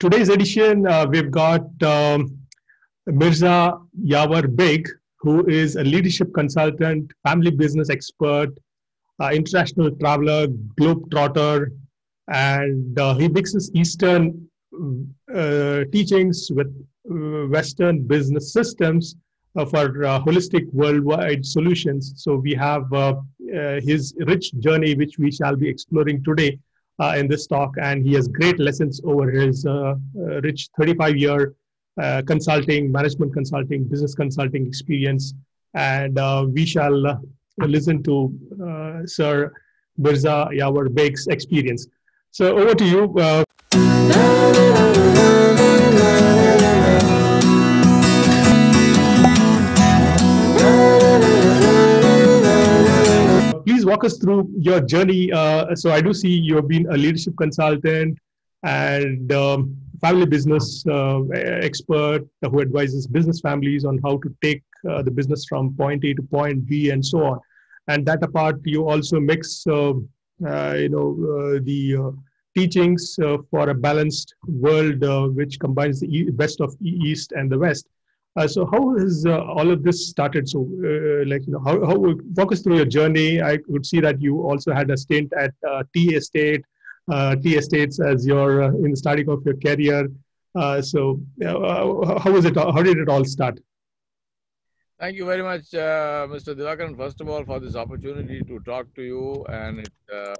today's edition, uh, we've got um, Mirza Yawar Baig, who is a leadership consultant, family business expert, uh, international traveler, globetrotter, and uh, he mixes Eastern uh, teachings with uh, Western business systems uh, for holistic worldwide solutions. So we have his rich journey, which we shall be exploring today uh, in this talk, and he has great lessons over his uh, uh rich 35 year uh, consulting, management consulting, business consulting experience. And uh, we shall listen to Sir Mirza Yawar Baig's experience. So over to you. Walk us through your journey. Uh, so I do see you have been a leadership consultant and um, family business uh, expert who advises business families on how to take uh, the business from point A to point B and so on. And that apart, you also mix, uh, uh, you know, uh, the teachings for a balanced world, which combines the best of East and the West. Uh, so how has uh, all of this started? So, uh, like, you know, how, how walk us through your journey? I could see that you also had a stint at uh, Tea Estate, uh, Tea Estates as your uh, in the starting of your career. so, how was it? How did it all start? Thank you very much, Mr. Divakaran. First of all, for this opportunity to talk to you, and it's a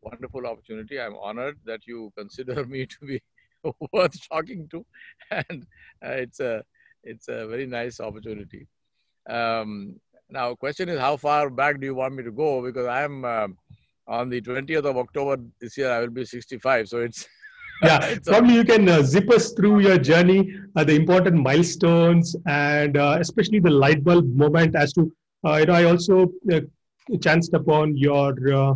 wonderful opportunity. I'm honored that you consider me to be worth talking to, and it's a it's a very nice opportunity. Um, now, question is, how far back do you want me to go? Because I'm uh, on the 20th of October this year, I will be 65. So it's yeah, it's probably a, you can uh, zip us through your journey, uh, the important milestones, and uh, especially the light bulb moment as to, uh, you know, I also uh, chanced upon your uh,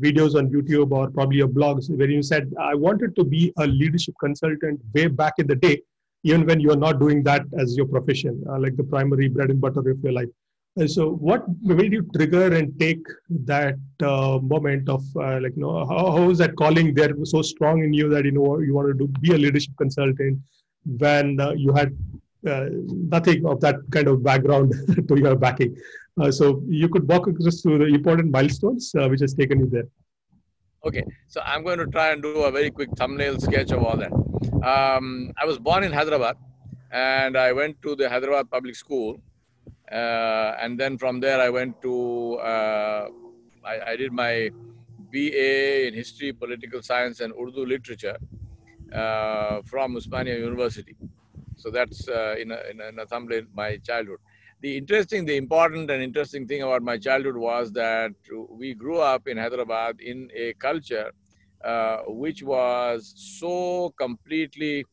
videos on YouTube or probably your blogs where you said, I wanted to be a leadership consultant way back in the day even when you're not doing that as your profession, uh, like the primary bread and butter of your life. And so, what made you trigger and take that uh, moment of uh, like, you know, how, how is that calling there so strong in you that you know you want to do, be a leadership consultant when uh, you had uh, nothing of that kind of background to your backing? Uh, so, you could walk us through the important milestones which has taken you there. Okay, so I'm going to try and do a very quick thumbnail sketch of all that. Um, I was born in Hyderabad and I went to the Hyderabad public school. Uh, and then from there, I went to, uh, I, I, did my BA in history, political science, and Urdu literature uh, from Osmania University. So that's uh, in, a, in, a, in a thumbnail, my childhood the interesting, the important and interesting thing about my childhood was that we grew up in Hyderabad in a culture which was so completely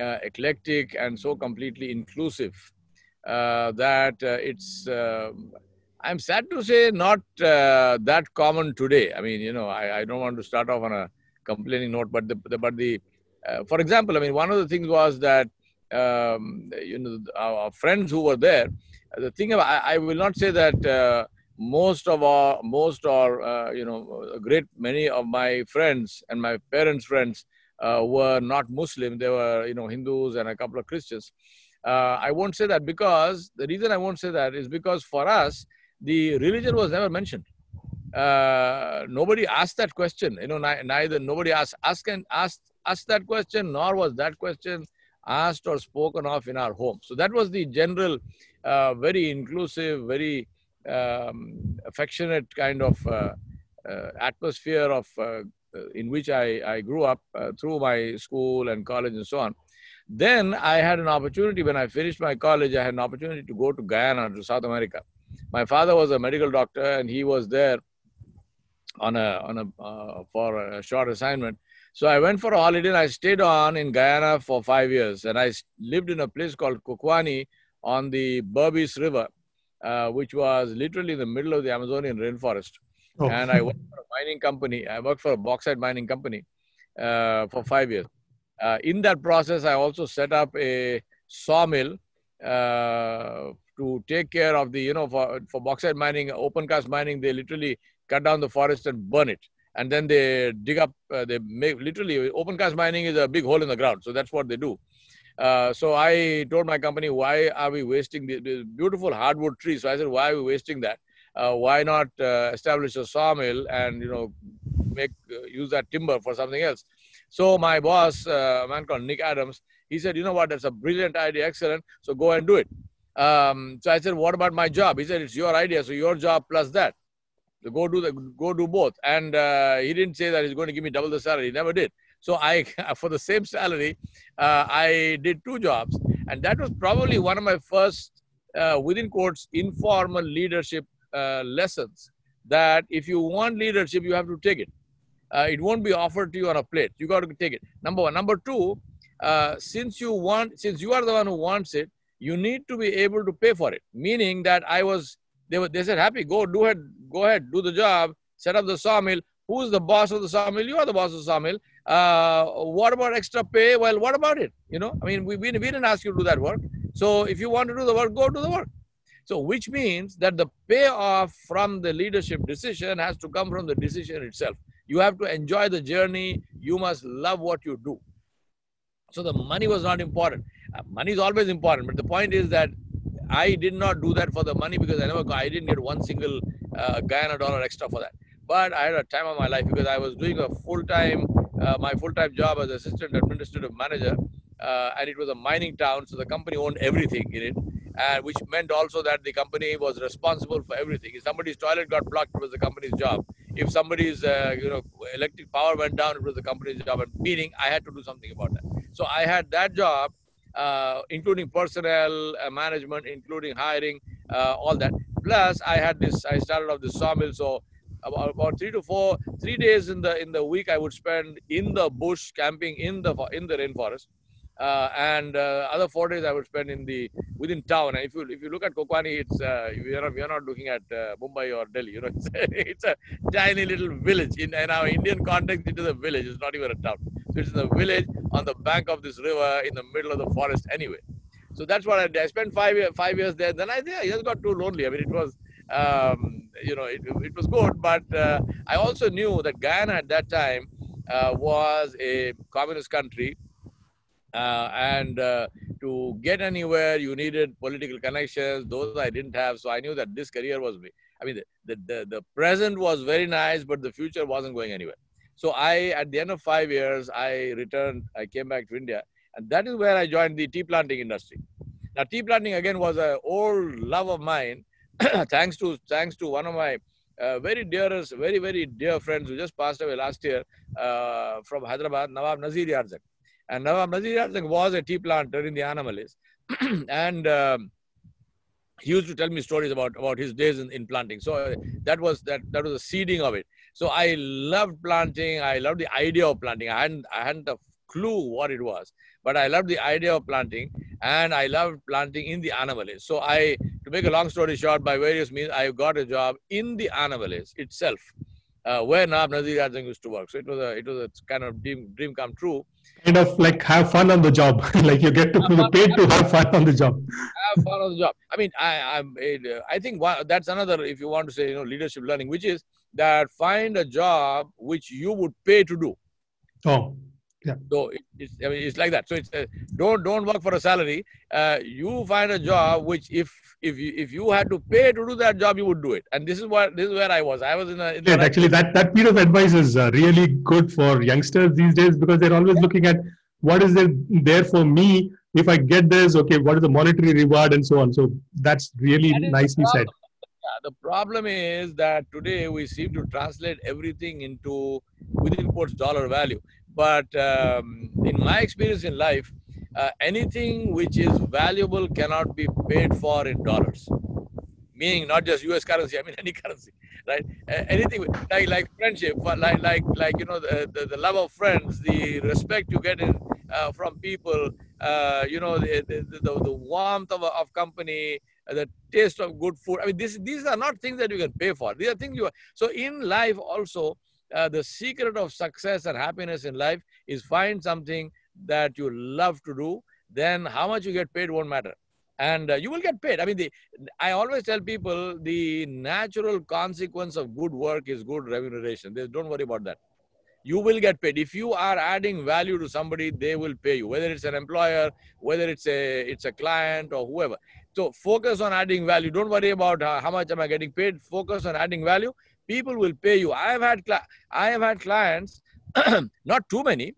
uh, eclectic and so completely inclusive uh, that uh, it's, um, I'm sad to say, not uh, that common today. I mean, you know, I, I, don't want to start off on a complaining note, but the, the but the, uh, for example, I mean, one of the things was that um, you know our friends who were there the thing about, I, I will not say that uh, most of our most or uh, you know a great many of my friends and my parents friends uh, were not muslim. They were you know hindus and a couple of christians. Uh, i won't say that because the reason i won't say that is because for us the religion was never mentioned. Uh, nobody asked that question. You know neither nobody asked and asked asked that question nor was that question asked or spoken of in our home. So that was the general uh, very inclusive, very um, affectionate kind of uh, uh, atmosphere of uh, in which I, I grew up uh, through my school and college and so on. Then I had an opportunity when I finished my college. I had an opportunity to go to Guyana to South America. My father was a medical doctor, and he was there on a on a uh, for a short assignment. So I went for a holiday and I stayed on in Guyana for five years. And I lived in a place called Kwakwani, on the Berbice River, uh, which was literally in the middle of the Amazonian rainforest. Oh. And I worked for a mining company. I worked for a bauxite mining company uh, for five years. Uh, in that process, I also set up a sawmill uh, to take care of the, you know, for, for bauxite mining, open cast mining, they literally cut down the forest and burn it. and then they dig up. Uh, they make literally open cast mining is a big hole in the ground. So that's what they do. Uh, so I told my company, why are we wasting the, the beautiful hardwood trees? So I said, why are we wasting that? Uh, why not uh, establish a sawmill and you know make uh, use that timber for something else? So my boss, uh, a man called Nick Adams, he said, you know what, that's a brilliant idea, excellent. So go and do it. Um, so I said, what about my job? He said, it's your idea, so your job plus that. So go do the go do both. And he didn't say that he's going to give me double the salary. He never did. So I, for the same salary, uh, I did two jobs, and that was probably one of my first, uh, within quotes, informal leadership uh, lessons. That if you want leadership, you have to take it. Uh, it won't be offered to you on a plate. You got to take it. Number one. Number two, uh, since you want, since you are the one who wants it, you need to be able to pay for it. Meaning that I was, they were, they said, happy, go do it, go ahead, do the job, set up the sawmill. Who's the boss of the sawmill? You are the boss of the sawmill. Uh, what about extra pay? Well, what about it? You know, I mean, we, we, we didn't ask you to do that work. So if you want to do the work, go do the work. So which means that the payoff from the leadership decision has to come from the decision itself. You have to enjoy the journey. You must love what you do. So the money was not important. Uh, money is always important, but the point is that I did not do that for the money because I never, I didn't get one single uh, Guyana dollar extra for that. But I had a time of my life because I was doing a full-time uh, my full-time job as assistant administrative manager, uh, and it was a mining town, so the company owned everything in it, and which meant also that the company was responsible for everything. If somebody's toilet got blocked, it was the company's job. If somebody's uh, you know electric power went down, it was the company's job. And meaning, I had to do something about that. So I had that job, uh, including personnel uh, management, including hiring, uh, all that. Plus, I had this. I started off the sawmill, so about, about three to four, three days in the in the week I would spend in the bush camping in the in the rainforest, uh, and uh, other four days I would spend in the within town. And if you if you look at Kwakwani, it's uh, we are not, we are not looking at uh, Mumbai or Delhi. You know, it's a, it's a tiny little village. In, in our Indian context, it is a village. It's not even a town. So it's in a village on the bank of this river in the middle of the forest. Anyway, so that's what I did. I spent five five years there. Then I, I just got too lonely. I mean, it was um, you know, it, it was good. But uh, I also knew that Guyana at that time uh, was a communist country. Uh, and uh, to get anywhere, you needed political connections. Those I didn't have. So I knew that this career was me. I mean, the, the, the present was very nice, but the future wasn't going anywhere. So I, at the end of five years, I returned, I came back to India. And that is where I joined the tea planting industry. Now, tea planting again was an old love of mine thanks to thanks to one of my uh, very dearest, very very dear friends who just passed away last year uh, from Hyderabad, Nawab Nazir Yarzak. And Nawab Nazir Yarzak was a tea planter in the Anamalis, and um, he used to tell me stories about about his days in, in planting. So uh, that was that that was the seeding of it. So I loved planting. I loved the idea of planting. I hadn't I hadn't a clue what it was, but I loved the idea of planting, and I loved planting in the Anamalis. So I to make a long story short, by various means, I got a job in the Anamalis itself, uh, where Nawab Nazir Yarzak used to work. So it was a it was a kind of dream dream come true. Kind of like have fun on the job, like you get to be paid to have fun on the job. Have fun on the job. I mean, I I'm I think that's another if you want to say you know leadership learning, which is that find a job which you would pay to do. Oh, yeah. So it's, I mean, it's like that. So it's uh, don't don't work for a salary. Uh, you find a job which if if you if you had to pay to do that job, you would do it. And this is what this is where I was. I was in a. In yeah, actually, that that piece of advice is uh, really good for youngsters these days because they're always looking at what is there there for me if I get this. Okay, what is the monetary reward and so on. So that's really that nicely said. Yeah, the problem is that today we seem to translate everything into within quotes dollar value. But um, in my experience in life, uh, anything which is valuable cannot be paid for in dollars. Meaning not just U.S. currency, I mean any currency, right? Uh, anything like like friendship, like like like you know the, the, the love of friends, the respect you get in, uh, from people, uh, you know the, the, the, the warmth of, of company, the taste of good food. I mean, this, these are not things that you can pay for. These are things you are. So in life also, uh, the secret of success and happiness in life is find something that you love to do. Then how much you get paid won't matter. and uh, you will get paid. I mean, the, I always tell people the natural consequence of good work is good remuneration. They, don't worry about that. You will get paid if you are adding value to somebody. They will pay you, whether it's an employer, whether it's a it's a client or whoever. So focus on adding value. Don't worry about how, how much am I getting paid. Focus on adding value. People will pay you. I have had I have had clients, not too many.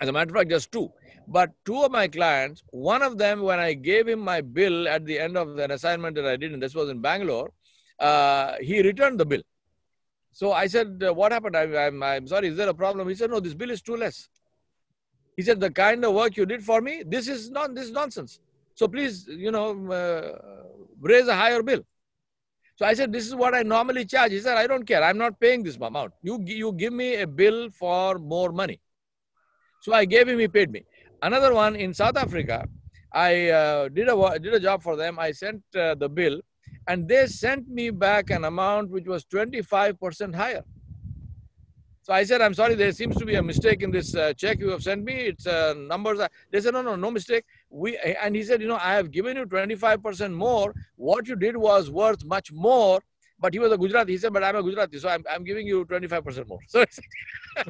As a matter of fact, just two but two of my clients, one of them, when I gave him my bill at the end of an assignment that I did, and this was in Bangalore, uh, he returned the bill. So I said, uh, What happened? I, I'm, I'm sorry, is there a problem? He said, No, this bill is too less. He said, The kind of work you did for me, this is not this is nonsense. So please, you know, uh, raise a higher bill. So I said, This is what I normally charge. He said, I don't care. I'm not paying this amount. You, you give me a bill for more money. So I gave him, he paid me. Another one in South Africa, I uh, did a did a job for them. I sent uh, the bill, and they sent me back an amount which was 25% higher. So I said, I'm sorry, there seems to be a mistake in this uh, check you have sent me. It's uh, numbers. They said, no, no, no mistake. We and he said, you know, I have given you 25% more. What you did was worth much more. But he was a Gujarati. He said, but I'm a Gujarati, so I'm, I'm giving you 25% more. So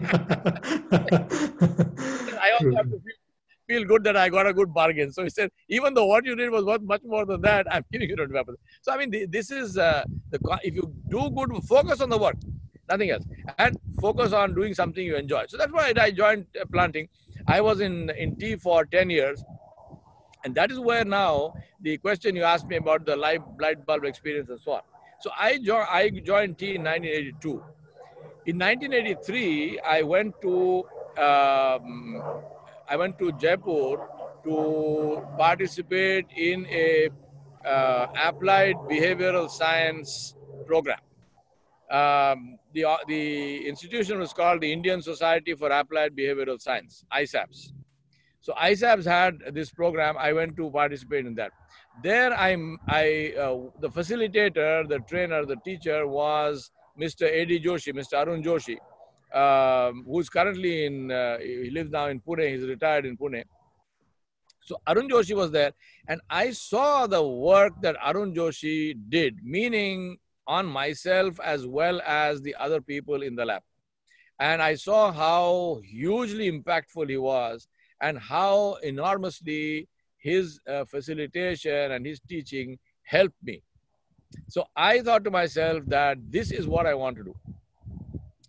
I also have to feel feel good that I got a good bargain. So he said, even though what you did was worth much more than that, I'm giving you 25%. So, I mean, this is uh, the, if you do good, focus on the work, nothing else, and focus on doing something you enjoy. So that's why I joined uh, planting. I was in, in tea for 10 years. And that is where now the question you asked me about the light, light bulb experience and so on. So I, jo- I joined tea in 1982. In 1983, I went to um, I went to Jaipur to participate in a uh, applied behavioral science program. Um, the, uh, the institution was called the Indian Society for Applied Behavioral Science, ISABS. So ISABS had this program. I went to participate in that. There, I'm I uh, the facilitator, the trainer, the teacher was Mr. A.D. Joshi, Mr. Arun Joshi, um, who's currently in, uh, he lives now in Pune, he's retired in Pune. So Arun Joshi was there, and I saw the work that Arun Joshi did, meaning on myself as well as the other people in the lab. And I saw how hugely impactful he was and how enormously his uh, facilitation and his teaching helped me. So I thought to myself that this is what I want to do.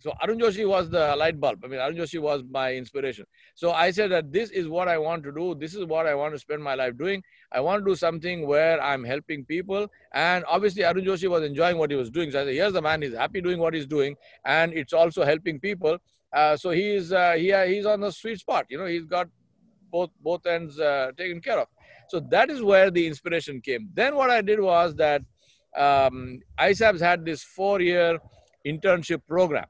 So Arun Joshi was the light bulb. I mean, Arun Joshi was my inspiration. So I said that this is what I want to do. This is what I want to spend my life doing. I want to do something where I'm helping people. And obviously, Arun Joshi was enjoying what he was doing. So I said, here's the man. He's happy doing what he's doing, and it's also helping people. Uh, so he's uh, he, he's on the sweet spot. You know, he's got both both ends uh, taken care of. So that is where the inspiration came. Then what I did was that um, had this four-year internship program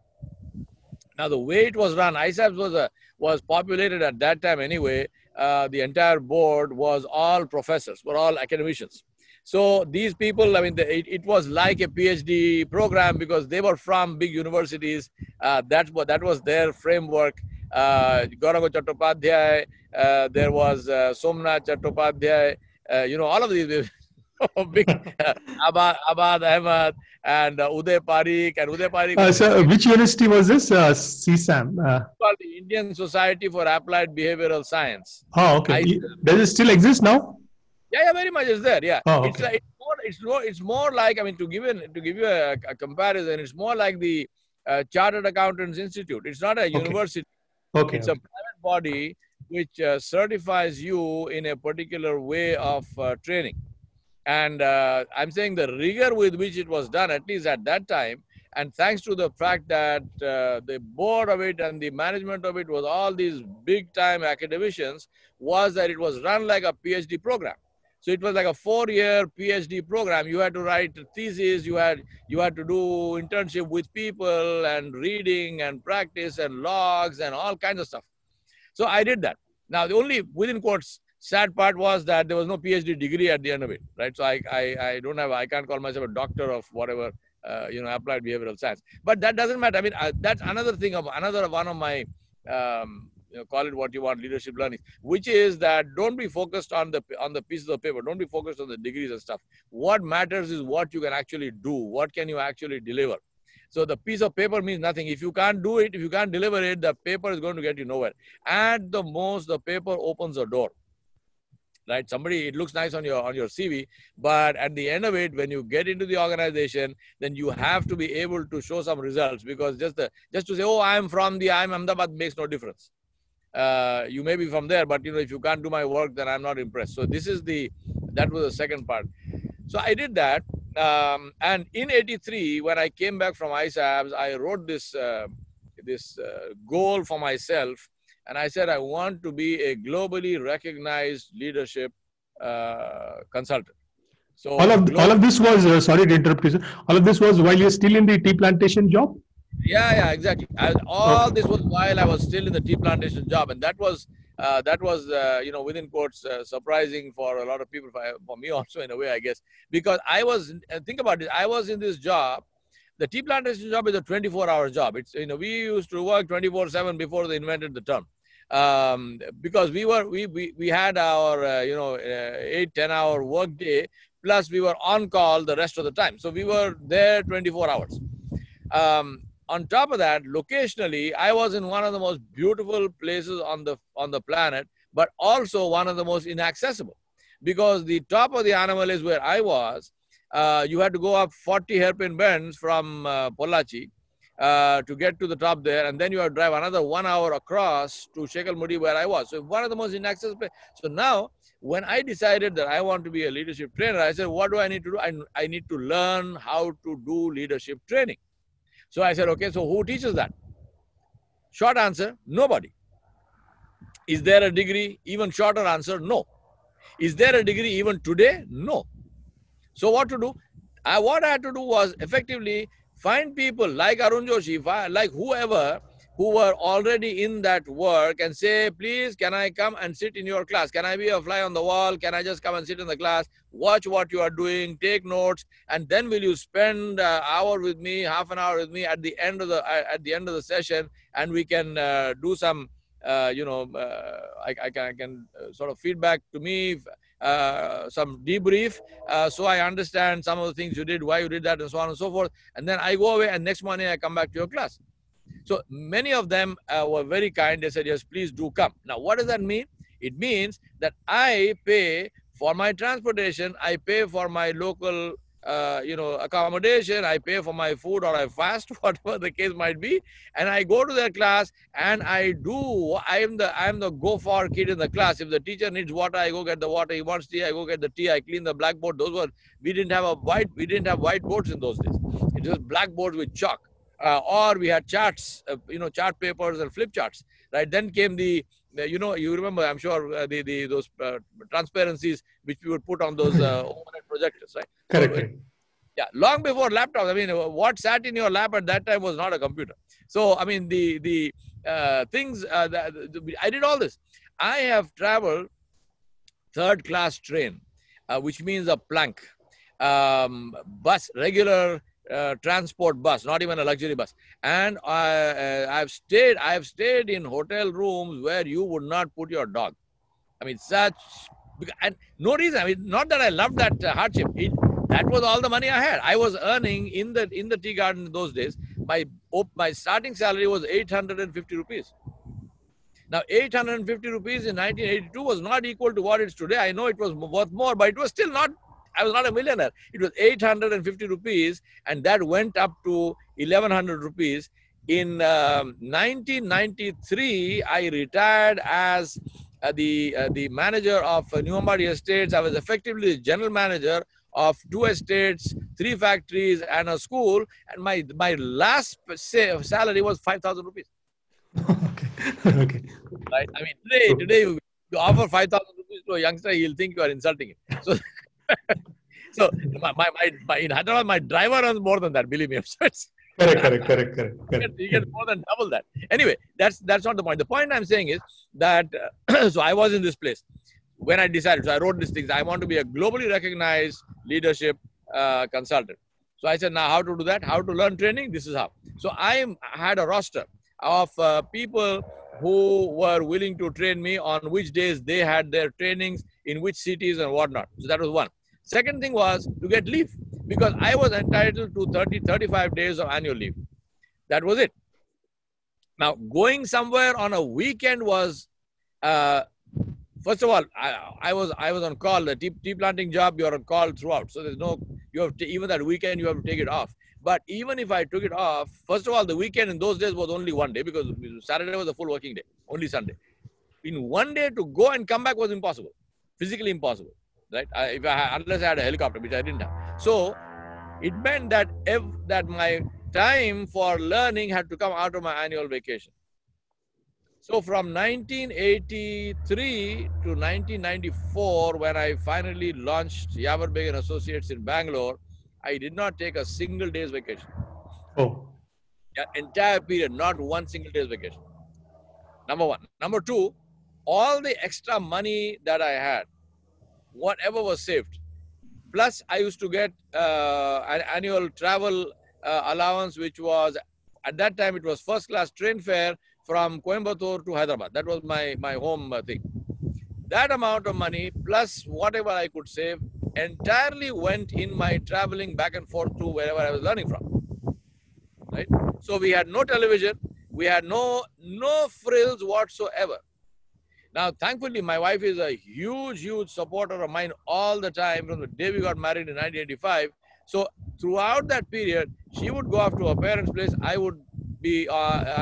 now, the way it was run, ISABS was, a, was populated at that time anyway. Uh, the entire board was all professors, were all academicians. So these people, I mean, the, it, it, was like a PhD program because they were from big universities. Uh, what that was their framework. Uh, Gauranga Chattopadhyay, uh, there was uh, Somnath Chattopadhyay, uh, you know, all of these big uh, Abad, Abad Ahmed and uh, Udai Pareek and Udai Pareek. Uh, so which university was this? Uh, CSAM. Uh, called the Indian Society for Applied Behavioral Science. Oh, okay. I, Does it still exist now? Yeah, yeah, very much is there. Yeah. Oh, okay. It's, like, it's, more, it's, more, it's more like, I mean, to give, an, to give you a, a comparison, it's more like the uh, Chartered Accountants Institute. It's not a okay. university. Okay. It's okay. a private body which uh, certifies you in a particular way of uh, training. And uh, I'm saying the rigor with which it was done, at least at that time, and thanks to the fact that uh, the board of it and the management of it was all these big time academicians, was that it was run like a PhD program. So it was like a four-year PhD program. You had to write a thesis, you had you had to do internship with people and reading and practice and logs and all kinds of stuff. So I did that. Now the only within quotes sad part was that there was no phd degree at the end of it right so i i, I don't have i can't call myself a doctor of whatever uh, you know applied behavioral science but that doesn't matter i mean uh, that's another thing of another one of my um, you know, call it what you want, leadership learning, which is that don't be focused on the on the pieces of paper. Don't be focused on the degrees and stuff. What matters is what you can actually do. What can you actually deliver? So the piece of paper means nothing. If you can't do it, if you can't deliver it, the paper is going to get you nowhere. At the most, the paper opens a door right? Somebody it looks nice on your on your cv but at the end of it when you get into the organization then you have to be able to show some results because just the just to say oh i'm from the i'm ahmedabad makes no difference. Uh, you may be from there but you know if you can't do my work then i'm not impressed. So this is the that was the second part. So i did that um, and in 83 when i came back from isabs i wrote this uh, this uh, goal for myself and I said, I want to be a globally recognized leadership uh, consultant. So all of all of this was uh, sorry to interrupt you. Sir. All of this was while you're still in the tea plantation job. Yeah, yeah, exactly. all okay. this was while I was still in the tea plantation job, and that was uh, that was uh, you know within quotes uh, surprising for a lot of people, for, for me also in a way, I guess, because I was think about it. I was in this job the tea plantation job is a 24-hour job. It's you know we used to work 24/7 before they invented the term, um, because we were we we, we had our uh, you know uh, eight 10 hour work day plus we were on call the rest of the time. So we were there 24 hours. Um, on top of that, locationally, I was in one of the most beautiful places on the on the planet, but also one of the most inaccessible, because the top of the Anamalis where I was uh, you had to go up 40 hairpin bends from uh, uh, to get to the top there, and then you have to drive another one hour across to Shekalmudi where I was. So one of the most inaccessible. So now, when I decided that I want to be a leadership trainer, I said, what do I need to do? I, I need to learn how to do leadership training. So I said, okay, so who teaches that? Short answer, nobody. Is there a degree? Even shorter answer, no. Is there a degree even today? No. So what to do? I, what I had to do was effectively find people like Arun Joshi, like whoever who were already in that work and say, please, can I come and sit in your class? Can I be a fly on the wall? Can I just come and sit in the class, watch what you are doing, take notes, and then will you spend an hour with me, half an hour with me at the end of the at the end of the session, and we can uh, do some, uh, you know, uh, I, I, can, I can uh, sort of feedback to me uh, some debrief uh, so I understand some of the things you did, why you did that, and so on and so forth. And then I go away, and next morning I come back to your class. So many of them uh, were very kind. They said, Yes, please do come. Now, what does that mean? It means that I pay for my transportation, I pay for my local uh, you know, accommodation, I pay for my food or I fast, whatever the case might be, and I go to their class and I do. I am the I am the go for kid in the class. If the teacher needs water, I go get the water. He wants tea, I go get the tea. I clean the blackboard. Those were we didn't have a white we didn't have whiteboards in those days. It was blackboards with chalk, uh, or we had charts, uh, you know, chart papers and flip charts. Right then came the you know, you remember, I'm sure uh, the, the those uh, transparencies which we would put on those uh, overhead projectors, right? Correct. So, yeah, long before laptops. I mean, what sat in your lap at that time was not a computer. So, I mean, the the uh, things uh, that, I did all this. I have traveled third class train, uh, which means a plank, um, bus, regular uh, transport bus, not even a luxury bus. And I, uh, I've stayed, I've stayed in hotel rooms where you would not put your dog. I mean, such, and no reason. I mean, not that I loved that uh, hardship. It, that was all the money I had. I was earning in the in the tea garden those days. My my starting salary was 850 rupees. Now, 850 rupees in 1982 was not equal to what it's today. I know it was worth more, but it was still not I was not a millionaire. It was 850 rupees, and that went up to 1100 rupees. In um, 1993, I retired as uh, the uh, the manager of uh, New Ambadi Estates. I was effectively the general manager of two estates, three factories, and a school. And my my last salary was 5,000 rupees. okay. okay. Right. I mean, today today you offer 5,000 rupees to a youngster, he'll think you are insulting him. So. so my, my, my, in Hyderabad, my driver earns more than that, believe me. Correct, correct, correct, correct. correct. You get more than double that. Anyway, that's that's not the point. The point I'm saying is that uh, so I was in this place when I decided. So I wrote these things. I want to be a globally recognized leadership uh, consultant. So I said, now how to do that? How to learn training? This is how. So I had a roster of uh, people who were willing to train me on which days they had their trainings in which cities and whatnot. So that was one. Second thing was to get leave because I was entitled to 30, 35 days of annual leave. That was it. Now, going somewhere on a weekend was, uh, first of all, I, I, was I was on call. The tea, tea planting job, you're on call throughout. So there's no, you have to, even that weekend, you have to take it off. But even if I took it off, first of all, the weekend in those days was only one day because Saturday was a full working day, only Sunday. In one day to go and come back was impossible, physically impossible, right? I, if I, unless I had a helicopter, which I didn't have. So it meant that if, that my time for learning had to come out of my annual vacation. So from 1983 to 1994, when I finally launched Yawar Baig and Associates in Bangalore, I did not take a single day's vacation. Oh. Yeah, entire period, not one single day's vacation. Number one. Number two, all the extra money that I had, whatever was saved, plus I used to get uh, an annual travel uh, allowance, which was at that time it was first class train fare from Coimbatore to Hyderabad. That was my my home uh, thing. That amount of money plus whatever I could save entirely went in my traveling back and forth to wherever I was learning from. Right? So we had no television, we had no no frills whatsoever. Now, thankfully, my wife is a huge, huge supporter of mine all the time from the day we got married in 1985. So throughout that period, she would go off to her parents' place. I would be uh,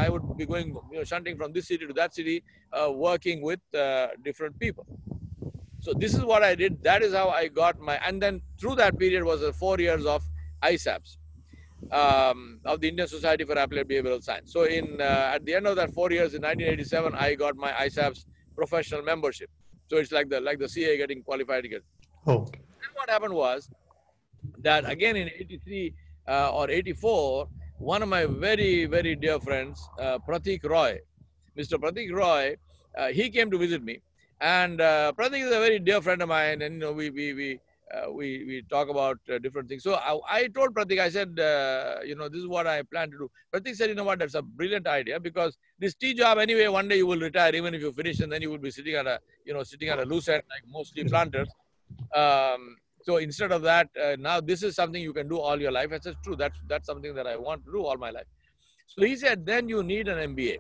I would be going, you know, shunting from this city to that city, uh, working with uh, different people. So this is what I did. That is how I got my, and then through that period was the four years of ISABS, um, of the Indian Society for Applied Behavioral Science. So in uh, at the end of that four years in 1987, I got my ISABS professional membership. So it's like the like the CA getting qualified again. Oh. Then what happened was that again in 83 uh, or 84, one of my very very dear friends, uh, Pratik Roy, Mr. Pratik Roy, uh, he came to visit me and uh, Pratik is a very dear friend of mine, and you know we we we uh, we we talk about uh, different things. So I, I told Pratik, I said, uh, you know, this is what I plan to do. Pratik said, you know what, that's a brilliant idea because this tea job anyway, one day you will retire, even if you finish, and then you will be sitting at a you know sitting at a loose end like mostly planters. Um, so instead of that, uh, now this is something you can do all your life. I said, true, that's that's something that I want to do all my life. So he said, then you need an MBA.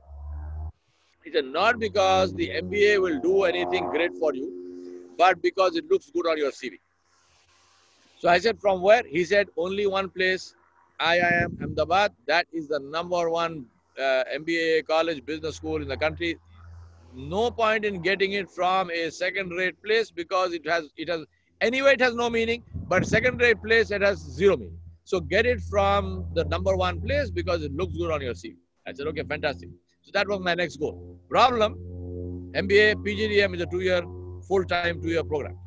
He said, not because the MBA will do anything great for you, but because it looks good on your CV. So I said, from where? He said, only one place, IIM Ahmedabad. That is the number one uh, MBA college business school in the country. No point in getting it from a second-rate place because it has it has anyway it has no meaning. But second-rate place it has zero meaning. So get it from the number one place because it looks good on your CV. I said, okay, fantastic. So that was my next goal. Problem, MBA, PGDM is a two-year, full-time two-year program.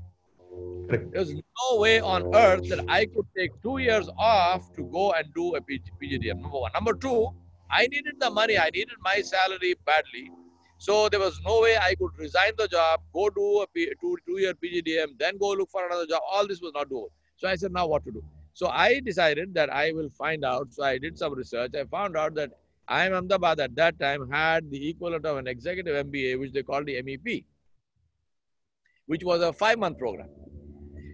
There's no way on earth that I could take two years off to go and do a PGDM, number one. Number two, I needed the money. I needed my salary badly. So there was no way I could resign the job, go do a two, two-year PGDM, then go look for another job. All this was not doable. So I said, now what to do? So I decided that I will find out. So I did some research. I found out that I IIM Ahmedabad at that time had the equivalent of an executive MBA, which they called the MEP, which was a five-month program.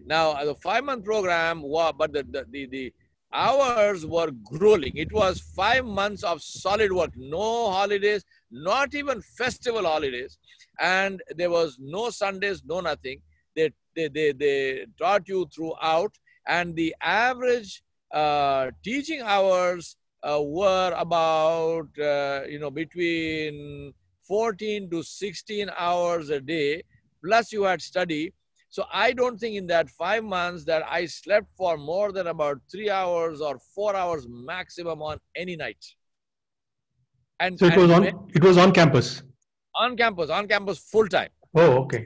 Now, the five-month program, but the, the, the, the hours were grueling. It was five months of solid work, no holidays, not even festival holidays. And there was no Sundays, no nothing. They, they, they, they taught you throughout. And the average uh, teaching hours uh, were about, uh, you know, between 14 to 16 hours a day, plus you had study. So I don't think in that five months that I slept for more than about three hours or four hours maximum on any night. And so it was on it was on campus. On campus, on campus, full time. Oh, okay.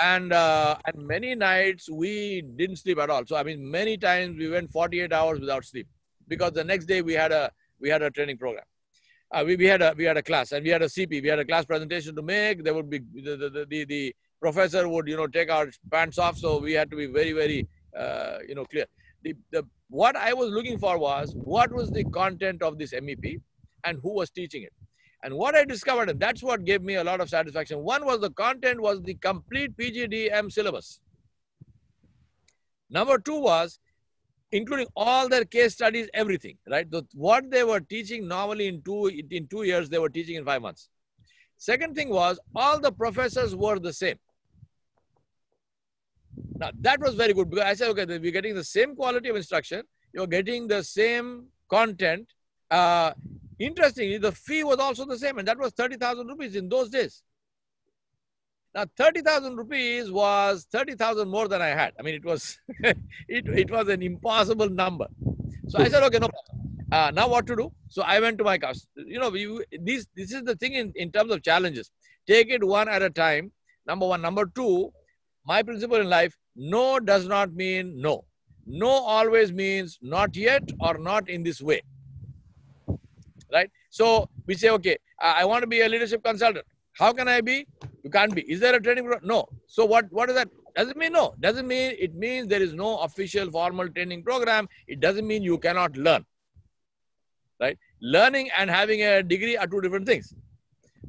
And uh, and many nights we didn't sleep at all. So I mean, many times we went 48 hours without sleep because the next day we had a we had a training program. Uh, we, we had a we had a class and we had a CP. We had a class presentation to make. There would be the the, the, the professor would you know take our pants off. So we had to be very very uh, you know clear. The, the what I was looking for was what was the content of this MEP and who was teaching it. And what I discovered, and that's what gave me a lot of satisfaction. One was the content was the complete PGDM syllabus. Number two was including all their case studies, everything, right? The, what they were teaching normally in two, in two years, they were teaching in five months. Second thing was all the professors were the same. Now that was very good because I said, okay, we're getting the same quality of instruction, you're getting the same content. Uh, interestingly, the fee was also the same, and that was 30,000 rupees in those days. Now, 30,000 rupees was 30,000 more than I had. I mean, it was it, it was an impossible number. So I said, okay, no. Uh, now what to do? So I went to my house. You know, you, this, this is the thing in, in terms of challenges. Take it one at a time. Number one. Number two, my principle in life, no does not mean no. No always means not yet or not in this way. Right? So we say, okay, I want to be a leadership consultant. How can I be? You can't be. Is there a training program? No. So what, what is that? Doesn't mean no. Doesn't mean it means there is no official formal training program. It doesn't mean you cannot learn. Right? Learning and having a degree are two different things.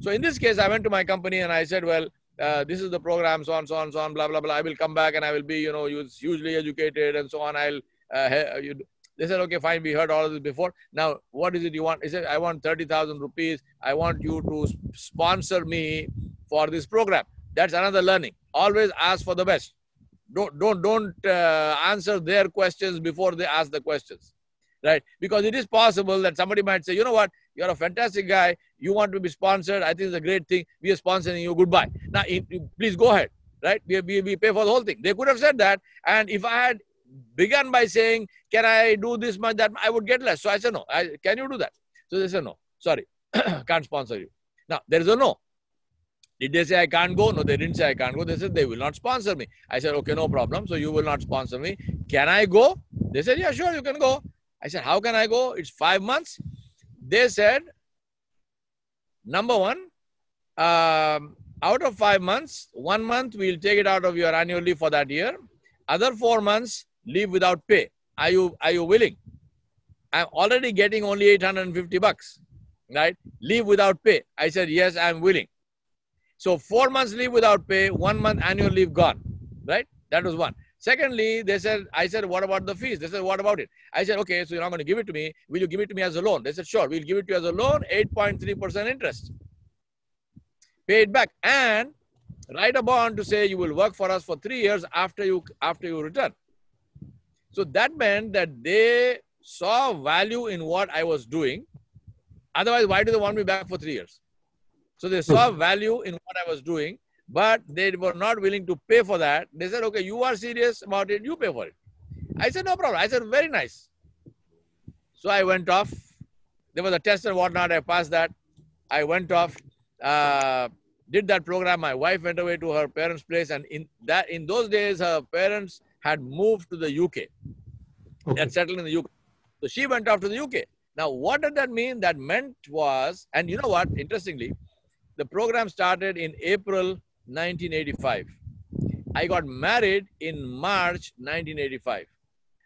So in this case, I went to my company and I said, well, uh, this is the program, so on, so on, so on, blah, blah, blah. I will come back and I will be, you know, hugely educated and so on. I'll, uh, you, they said, okay, fine, we heard all of this before. Now, what is it you want? He said, I want 30,000 rupees. I want you to sponsor me for this program. That's another learning. Always ask for the best. Don't, don't, don't uh, answer their questions before they ask the questions, right? Because it is possible that somebody might say, you know what, you're a fantastic guy. You want to be sponsored. I think it's a great thing. We are sponsoring you. Goodbye. Now, please go ahead, right? We, we, we pay for the whole thing. They could have said that. And if I had begun by saying, can I do this much, that I would get less. So I said, no. I, can you do that? So they said, no. Sorry. can't sponsor you. Now, there is a no. Did they say I can't go? No, they didn't say I can't go. They said they will not sponsor me. I said, okay, no problem. So you will not sponsor me. Can I go? They said, yeah, sure, you can go. I said, how can I go? It's five months. They said, number one, um, out of five months, one month we'll take it out of your annual leave for that year. Other four months, leave without pay. Are you, are you willing? I'm already getting only 850 bucks, right? Leave without pay. I said, yes, I'm willing. So four months leave without pay, one month annual leave gone, right? That was one. Secondly, they said, I said, what about the fees? They said, what about it? I said, okay, so you're not going to give it to me. Will you give it to me as a loan? They said, sure, we'll give it to you as a loan, 8.3% interest. Pay it back and write a bond to say you will work for us for three years after you after you return. So that meant that they saw value in what I was doing. Otherwise, why do they want me back for three years? So they saw hmm. value in what I was doing, but they were not willing to pay for that. They said, okay, you are serious about it, you pay for it. I said, no problem. I said, very nice. So I went off. There was a test and whatnot. I passed that. I went off, uh, did that program. My wife went away to her parents' place, and in that in those days, her parents had moved to the UK. Okay. Had settled in the UK. So she went off to the UK. Now, what did that mean? That meant was, and you know what? Interestingly, the program started in April 1985. I got married in March 1985.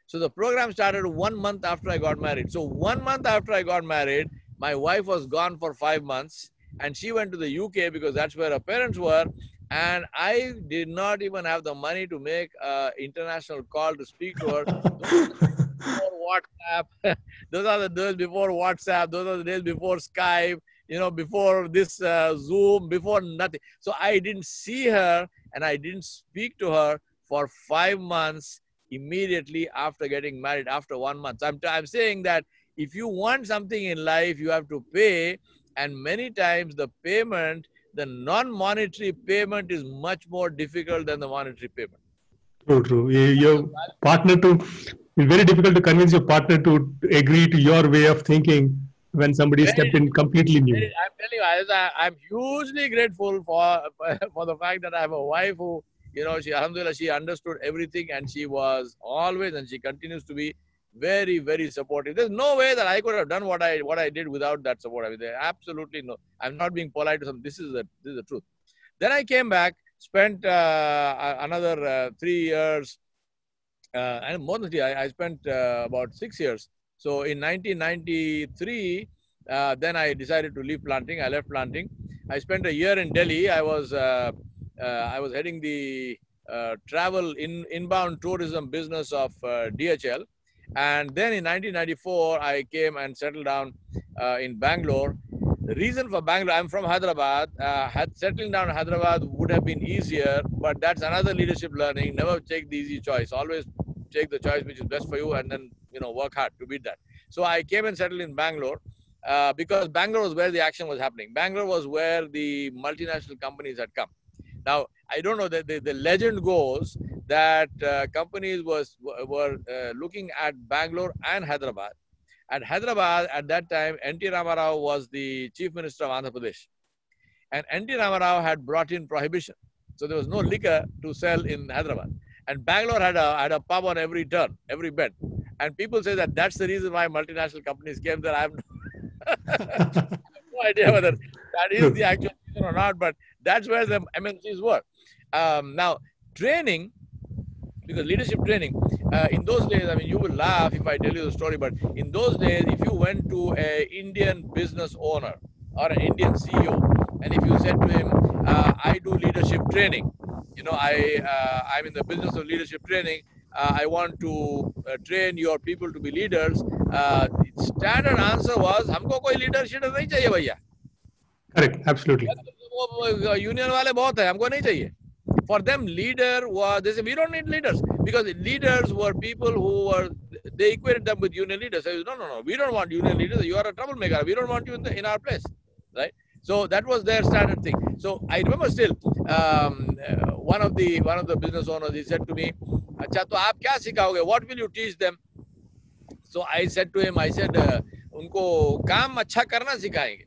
So the program started one month after I got married. So one month after I got married, my wife was gone for five months and she went to the UK because that's where her parents were and I did not even have the money to make an international call to speak to her. WhatsApp, those are the days before WhatsApp. Those are the days before Skype. You know, before this uh, Zoom, before nothing. So I didn't see her, and I didn't speak to her for five months immediately after getting married. After one month, I'm I'm saying that if you want something in life, you have to pay, and many times the payment the non-monetary payment is much more difficult than the monetary payment. True, true. Your partner to it's very difficult to convince your partner to agree to your way of thinking when somebody very, stepped in completely new. Very, I'm telling you, I, I'm hugely grateful for for the fact that I have a wife who, you know, she alhamdulillah, she understood everything and she was always and she continues to be very very supportive. There's no way that i could have done what i what i did without that support. I mean absolutely no. I'm not being polite to some this is the this is the truth. Then i came back spent uh, another uh, three years uh, and more than three I, I spent uh, about six years so in 1993 Uh, then I decided to leave planting. I left planting. I spent a year in Delhi. I was uh, uh, I was heading the uh, travel in inbound tourism business of uh, DHL, and then in 1994 I came and settled down uh, in Bangalore. The reason for Bangalore, I'm from Hyderabad. had settling down in Hyderabad would have been easier, but that's another leadership learning. Never take the easy choice. Always take the choice which is best for you, and then you know work hard to beat that. So I came and settled in Bangalore. Uh, because Bangalore was where the action was happening. Bangalore was where the multinational companies had come. Now, I don't know, the, the, the legend goes that uh, companies was were uh, looking at Bangalore and Hyderabad. At Hyderabad, at that time, N.T. Ramarao was the chief minister of Andhra Pradesh. And N.T. Ramarao had brought in prohibition. So there was no liquor to sell in Hyderabad. And Bangalore had a, had a pub on every turn, every bend. And people say that that's the reason why multinational companies came there. I have no idea whether that is the actual reason or not, but that's where the MNCs work. Um, now, training, because leadership training, uh, in those days, I mean, you will laugh if I tell you the story, but in those days, if you went to an Indian business owner or an Indian CEO, and if you said to him, uh, "I do leadership training," you know, I uh, I'm in the business of leadership training. Uh, I want to uh, train your people to be leaders. Uh, standard answer was हमको कोई leader शीडर नहीं चाहिए भैया correct absolutely union वाले बहुत है हमको नहीं चाहिए for them leader was they say we don't need leaders because leaders were people who were they equated them with union leaders say no no no we don't want union leaders you are a troublemaker we don't want you in, the, in our place right so that was their standard thing so i remember still um, uh, one of the one of the business owners he said to me अच्छा तो आप क्या सिखाओगे? What will you teach them so I said to um I said उनको काम अच्छा करना सिखाएँगे.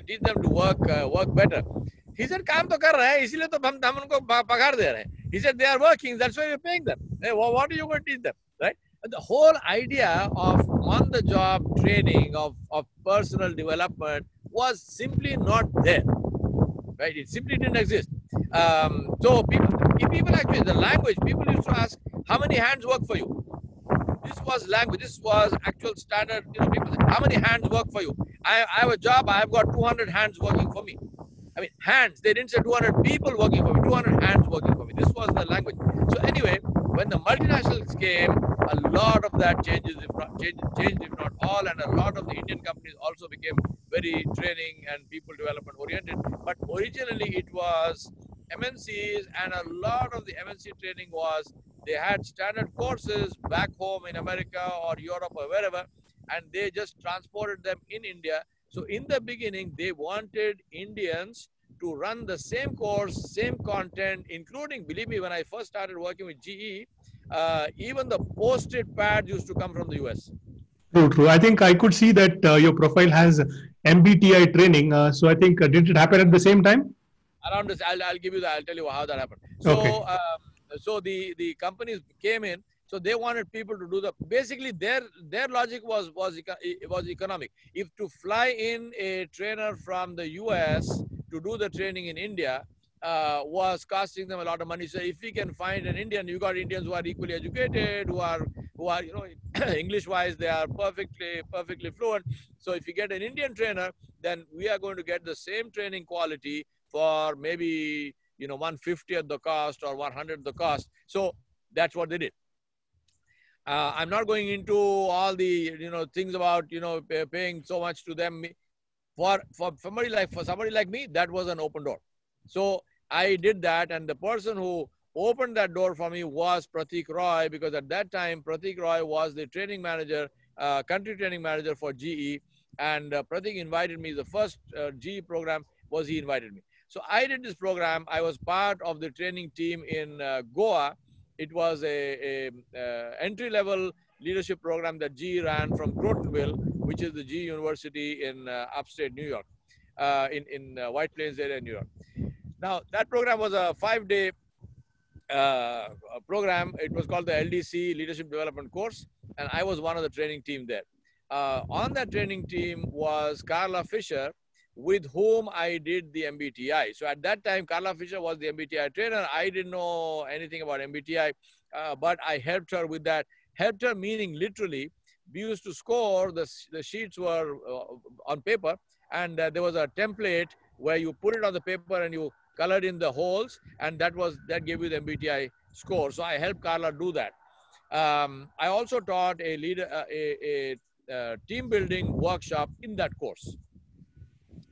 Teach them to work work better he sir काम तो कर रहे हैं, इसीलिए तो हम हम उनको पगार दे रहे हैं. He sir they are working that's why we paying them what you going teach them right the whole idea of on the job training, of of personal development was simply not there. Right? It simply didn't exist. Um, so people, people actually, the language, people used to ask, how many hands work for you? This was language. This was actual standard. You know, people how many hands work for you? I, I have a job. I have got 200 hands working for me. I mean, hands. They didn't say 200 people working for me. 200 hands working for me. This was the language. So anyway, when the multinationals came, a lot of that changes, if not changed, changed if not all, and a lot of the Indian companies also became very training and people development oriented. But originally, it was MNCs, and a lot of the MNC training was they had standard courses back home in America or Europe or wherever, and they just transported them in India. So in the beginning, they wanted Indians to run the same course, same content, including, believe me, when I first started working with GE, uh, even the Post-it pads used to come from the US. True, true. I think I could see that uh, your profile has MBTI training. Uh, so I think, uh, did it happen at the same time? Around this, I'll, I'll give you that. I'll tell you how that happened. So, okay. um, so the the companies came in so they wanted people to do the basically their their logic was was was economic if to fly in a trainer from the us to do the training in india uh, was costing them a lot of money. So if we can find an indian you got indians who are equally educated who are who are you know english wise they are perfectly perfectly fluent. So if you get an indian trainer then we are going to get the same training quality for maybe you know 150th the cost or 100th the cost. So that's what they did. Uh, i'm not going into all the you know things about you know pay, paying so much to them for for somebody like for somebody like me that was an open door so i did that and the person who opened that door for me was pratik roy because at that time pratik roy was the training manager uh, country training manager for ge and uh, pratik invited me the first uh, ge program was he invited me so I did this program. I was part of the training team in uh, Goa. It was a, a uh, entry level leadership program that GE ran from Crotonville, which is the G University in uh, upstate New York, uh, in, in uh, White Plains area, New York. Now, that program was a five day uh, program. It was called the LDC Leadership Development Course, and I was one of the training team there. on that training team was Carla Fisher, with whom I did the MBTI. So at that time, Carla Fisher was the MBTI trainer. I didn't know anything about MBTI, uh, but I helped her with that. Helped her meaning literally we used to score, the, the sheets were uh, on paper, and uh, there was a template where you put it on the paper and you colored in the holes, and that was that gave you the MBTI score. So I helped Carla do that. Um, I also taught a leader uh, a, a, a team building workshop in that course,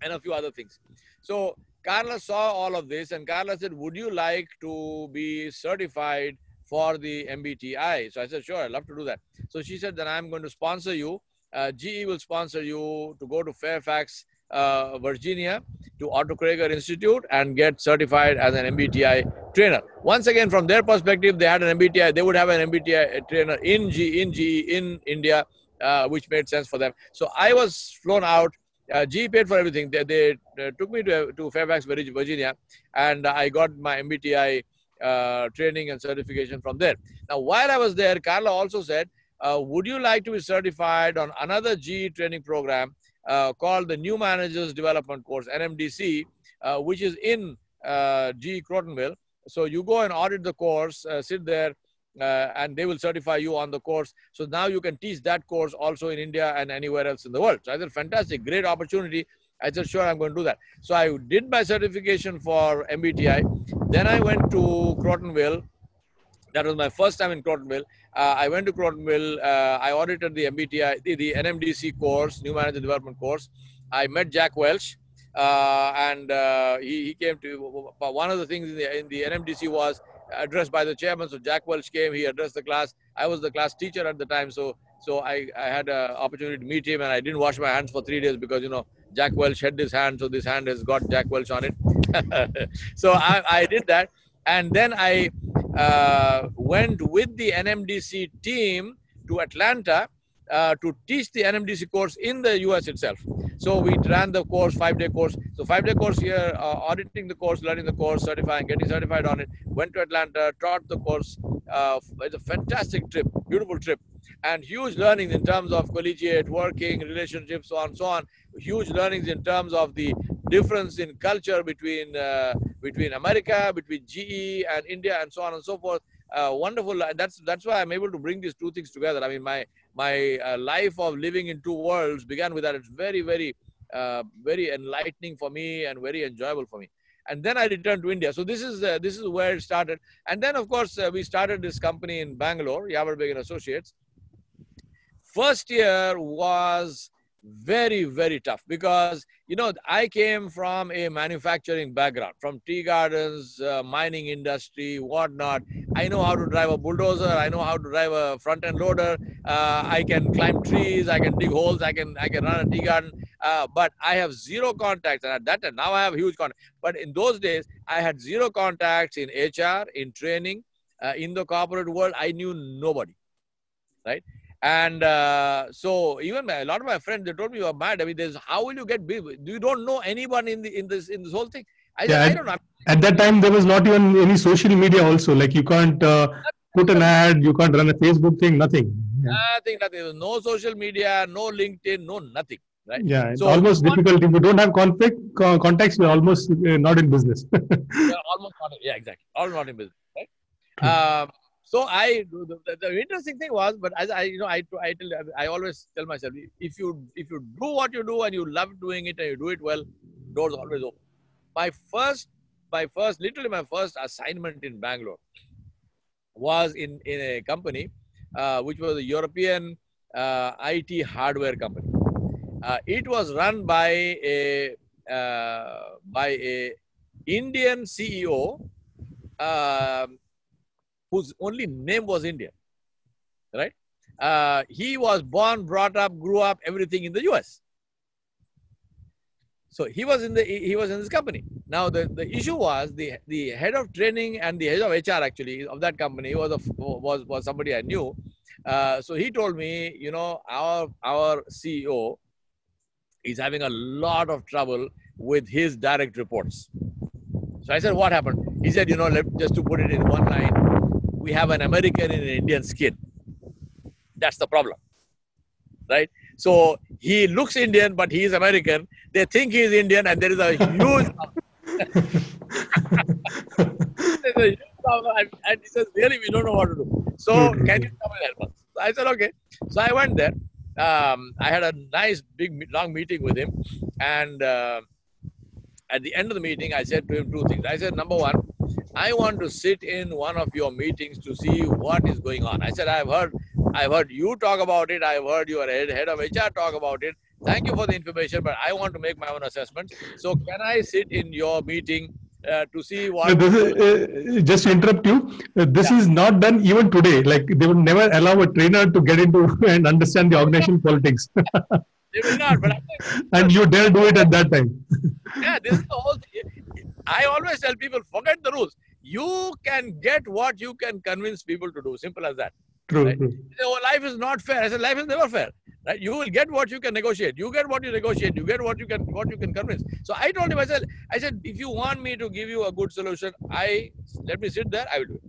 and a few other things. So Carla saw all of this, and Carla said, "Would you like to be certified for the MBTI?" So I said, "Sure, I'd love to do that." So she said, "Then I'm going to sponsor you. Uh, GE will sponsor you to go to Fairfax uh, Virginia to Otto Kroeger Institute and get certified as an MBTI trainer. Once again, from their perspective, they had an MBTI, they would have an MBTI trainer in G, in G, in India, uh, which made sense for them. So I was flown out. Uh, G paid for everything. They, they took me to, to Fairfax, Virginia, and I got my MBTI uh, training and certification from there. Now, while I was there, Carla also said, uh, would you like to be certified on another G training program uh, called the New Managers Development Course, NMDC, uh, which is in uh, G Crotonville. So you go and audit the course, sit there, and they will certify you on the course. So now you can teach that course also in India and anywhere else in the world. So I said, fantastic, great opportunity. I said, sure, I'm going to do that. So I did my certification for MBTI. Then I went to Crotonville that was my first time in Crotonville. Uh, I went to Crotonville. Uh, I audited the MBTI, the, the, NMDC course, New Manager Development course. I met Jack Welch, uh, and uh, he, he came to. One of the things in the, in the NMDC was addressed by the chairman. So Jack Welch came. He addressed the class. I was the class teacher at the time, so so I, I had an opportunity to meet him, and I didn't wash my hands for three days because you know Jack Welch had his hand, so this hand has got Jack Welch on it. so I, I did that, and then I uh, went with the NMDC team to Atlanta uh, to teach the NMDC course in the US itself. So we ran the course, five day course. So five day course here, uh, auditing the course, learning the course, certifying, getting certified on it. Went to Atlanta, taught the course. Uh, it's a fantastic trip, beautiful trip, and huge learnings in terms of collegiate working, relationships, so on, so on. Huge learnings in terms of the difference in culture between uh, between America, between GE and India, and so on and so forth. Uh, wonderful. That's that's why I'm able to bring these two things together. I mean, my my uh, life of living in two worlds began with that. It's very very uh, very enlightening for me and very enjoyable for me. And then I returned to India. So this is uh, this is where it started. And then of course uh, we started this company in Bangalore, Yawar Baig and Associates. First year was very very tough because you know i came from a manufacturing background from tea gardens uh, mining industry whatnot. I know how to drive a bulldozer. I know how to drive a front end loader. Uh, i can climb trees. I can dig holes. I can i can run a tea garden. Uh, but i have zero contacts. And at that time now i have huge contacts. But in those days i had zero contacts in hr in training. Uh, in the corporate world i knew nobody. Right and uh, so even my, a lot of my friends, they told me you are mad. I mean, there's how will you get big? You don't know anyone in the in this in this whole thing. I, yeah, I don't know. At that time, there was not even any social media. Also, like you can't uh, put an ad, you can't run a Facebook thing, nothing. Yeah. Nothing, nothing. No social media, no LinkedIn, no nothing. Right? Yeah, it's so almost difficult. If you don't have conflict contacts, you're almost uh, not in business. you're almost not. Yeah, exactly. All not in business. Right. Um, so I the, the, interesting thing was, but as I you know I I tell I always tell myself if you if you do what you do and you love doing it and you do it well, doors always open. My first my first literally my first assignment in Bangalore was in in a company uh, which was a European uh, IT hardware company. Uh, it was run by a uh, by a Indian CEO. Um, whose only name was Indian, right? Uh, he was born, brought up, grew up, everything in the U.S. So he was in the he was in this company. Now the, the issue was the the head of training and the head of HR actually of that company was a, was was somebody I knew. Uh, so he told me, you know, our our CEO is having a lot of trouble with his direct reports. So I said, what happened? He said, you know, let, just to put it in one line, we have an American in an Indian skin. That's the problem. Right? So he looks Indian, but he is American. They think he is Indian, and there is a huge There's a huge problem. And he says, Really, we don't know what to do. So can you come and help us? So I said, Okay. So I went there. um, I had a nice, big, long meeting with him. And uh, at the end of the meeting, I said to him two things. I said, number one, I want to sit in one of your meetings to see what is going on. I said, I've heard, I've heard you talk about it. I've heard your head, head of HR talk about it. Thank you for the information, but I want to make my own assessment. So can I sit in your meeting uh, to see what. Is, uh, just to interrupt you, uh, this yeah. is not done even today. Like they would never allow a trainer to get into and understand the organization politics. they will not, but and you dare do it at that time. yeah, this is the whole. Thing. I always tell people, forget the rules. You can get what you can convince people to do. Simple as that. True. Right? true. Oh, life is not fair. I said, life is never fair. Right? You will get what you can negotiate. You get what you negotiate. You get what you can what you can convince. So I told him, I said, I said, if you want me to give you a good solution, I let me sit there. I will do it.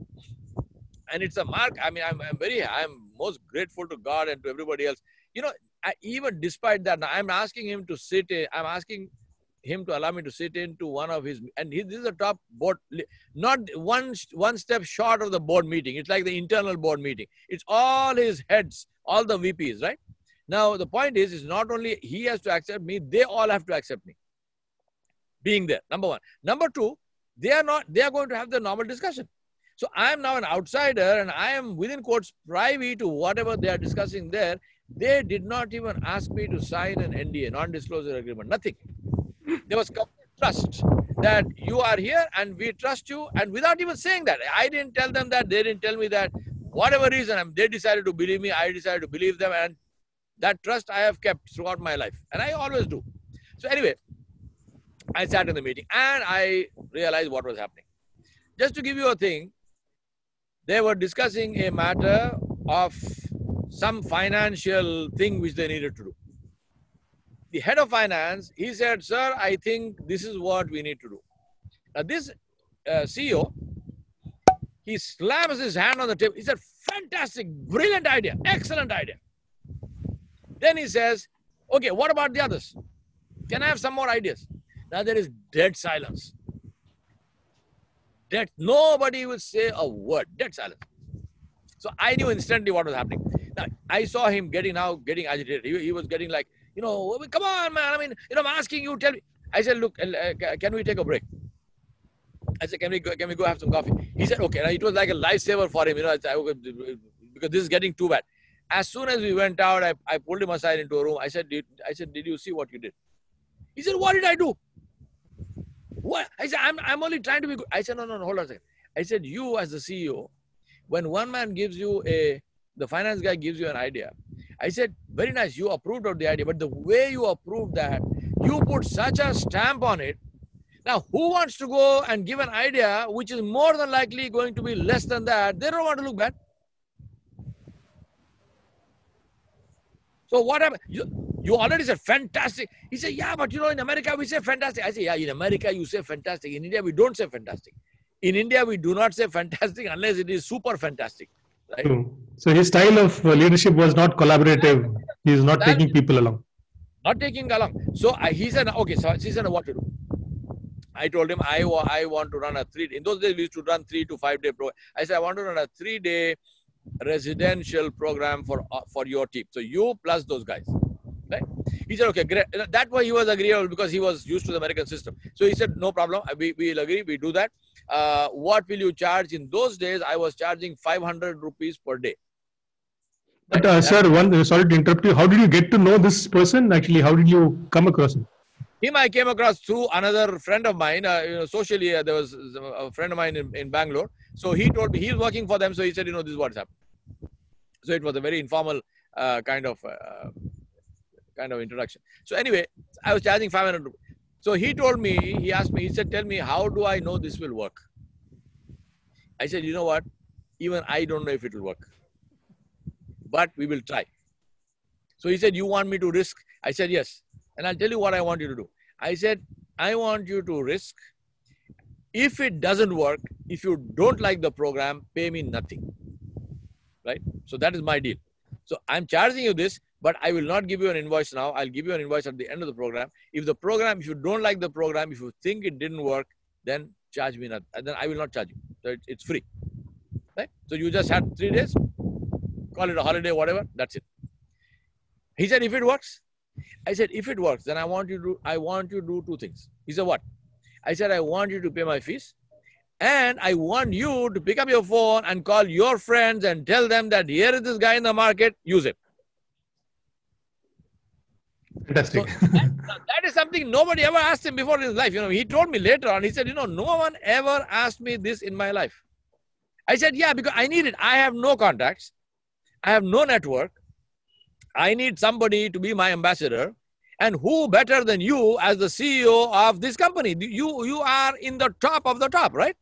And it's a mark. I mean, I'm, I'm very, I'm most grateful to God and to everybody else. You know, I, even despite that, I'm asking him to sit. In, I'm asking him to allow me to sit into one of his and he, this is a top board not one one step short of the board meeting it's like the internal board meeting it's all his heads all the vps right now, the point is, is not only he has to accept me, they all have to accept me. Being there, number one. Number two, they are not, they are going to have the normal discussion. So I am now an outsider and I am within quotes privy to whatever they are discussing there. They did not even ask me to sign an NDA, non-disclosure agreement, nothing. Hmm. There was complete trust that you are here and we trust you. And without even saying that, I didn't tell them that, they didn't tell me that. Whatever reason, um, they decided to believe me, I decided to believe them. And that trust I have kept throughout my life, and I always do. So, anyway, I sat in the meeting and I realized what was happening. Just to give you a thing, they were discussing a matter of some financial thing which they needed to do. The head of finance, he said, Sir, I think this is what we need to do. Now, this uh, CEO, he slams his hand on the table. He said, Fantastic, brilliant idea, excellent idea. Then he says, okay, what about the others? Can I have some more ideas? Now there is dead silence. Dead. Nobody will say a word. Dead silence. So I knew instantly what was happening. Now I saw him getting now getting agitated. He, he was getting like, you know, come on, man. I mean, you know, I'm asking you, tell me. I said, look, uh, can we take a break? I said, can we go, can we go have some coffee? He said, okay. Now it was like a lifesaver for him, you know, because this is getting too bad. As soon as we went out, I, I pulled him aside into a room. I said, did, I said, did you see what you did? He said, what did I do? What? I said, I'm, I'm only trying to be good. I said, no, no, no, hold on a second. I said, you as the CEO, when one man gives you a, the finance guy gives you an idea. I said, very nice, you approved of the idea, but the way you approved that, you put such a stamp on it. Now, who wants to go and give an idea which is more than likely going to be less than that? They don't want to look bad. So what happened? You, you already said fantastic. He said, yeah, but you know, in America we say fantastic. I say, yeah, in America you say fantastic. In India we don't say fantastic. In India we do not say fantastic unless it is super fantastic. Right? So his style of uh, leadership was not collaborative. He is not taking people along. Not taking along. So uh, he said, okay, so he said, what to do? I told him I, I want to run a three. In those days we used to run three to five day program. I said I want to run a three day residential program for uh, for your team. So you plus those guys. Right? He said, okay, great. That way he was agreeable because he was used to the American system. So he said, no problem. We, we'll agree. We do that. Uh, what will you charge? In those days, I was charging 500 rupees per day. But uh, sir, one sorry to interrupt you. How did you get to know this person? Actually, how did you come across him? Him I came across through another friend of mine. Uh, you know, socially, uh, there was a friend of mine in, in Bangalore. So he told me he's working for them. So he said, you know, this is what's happened. So it was a very informal uh, kind of uh, kind of introduction. So anyway, I was charging 500. So he told me, he asked me, he said, tell me, how do I know this will work? I said, you know what? Even I don't know if it will work. But we will try. So he said, you want me to risk? I said, yes. And I'll tell you what I want you to do. I said, I want you to risk. If it doesn't work, if you don't like the program, pay me nothing. Right? So that is my deal. So I'm charging you this, but I will not give you an invoice now. I'll give you an invoice at the end of the program. If the program, if you don't like the program, if you think it didn't work, then charge me not, and then I will not charge you. So it, it's free. Right? So you just had three days, call it a holiday, whatever, that's it. He said, if it works, I said, if it works, then I want you to I want you to do two things. He said, what? I said, I want you to pay my fees. And I want you to pick up your phone and call your friends and tell them that here is this guy in the market, use it. Fantastic. So that, that is something nobody ever asked him before in his life. You know, he told me later on, he said, you know, no one ever asked me this in my life. I said, yeah, because I need it. I have no contacts. I have no network. I need somebody to be my ambassador. And who better than you as the CEO of this company? You, you are in the top of the top, right?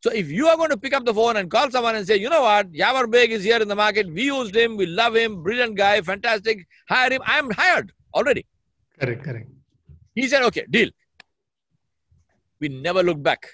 So if you are going to pick up the phone and call someone and say, you know what, Yawar Baig is here in the market. We used him. We love him. Brilliant guy. Fantastic. Hire him. I am hired already. Correct, correct. He said, okay, deal. We never looked back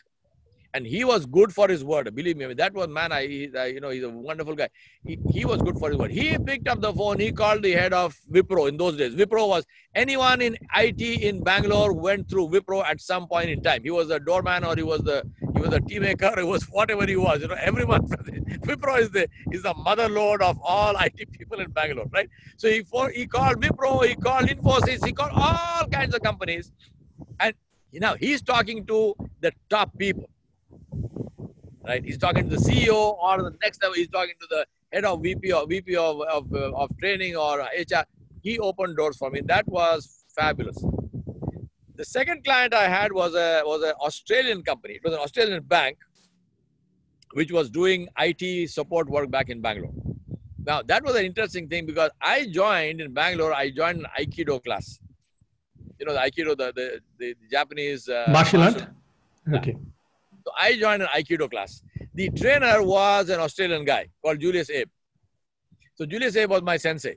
and he was good for his word. Believe me, I mean, that was man. I, you know, he's a wonderful guy. He, he was good for his word. He picked up the phone. He called the head of Wipro in those days. Wipro was anyone in IT in Bangalore went through Wipro at some point in time. He was a doorman or he was the he was a tea maker. He was whatever he was. You know, everyone. Wipro is the is the mother lord of all IT people in Bangalore, right? So he for, he called Wipro. He called Infosys. He called all kinds of companies, and you know he's talking to the top people right? He's talking to the CEO or the next level, he's talking to the head of VP or VP of, of, of training or HR. He opened doors for me. That was fabulous. The second client I had was a was an Australian company. It was an Australian bank, which was doing IT support work back in Bangalore. Now that was an interesting thing because I joined in Bangalore. I joined an Aikido class. You know the Aikido, the the, the Japanese uh, martial art. Okay. So I joined an Aikido class. The trainer was an Australian guy called Julius Abe. So Julius Abe was my sensei.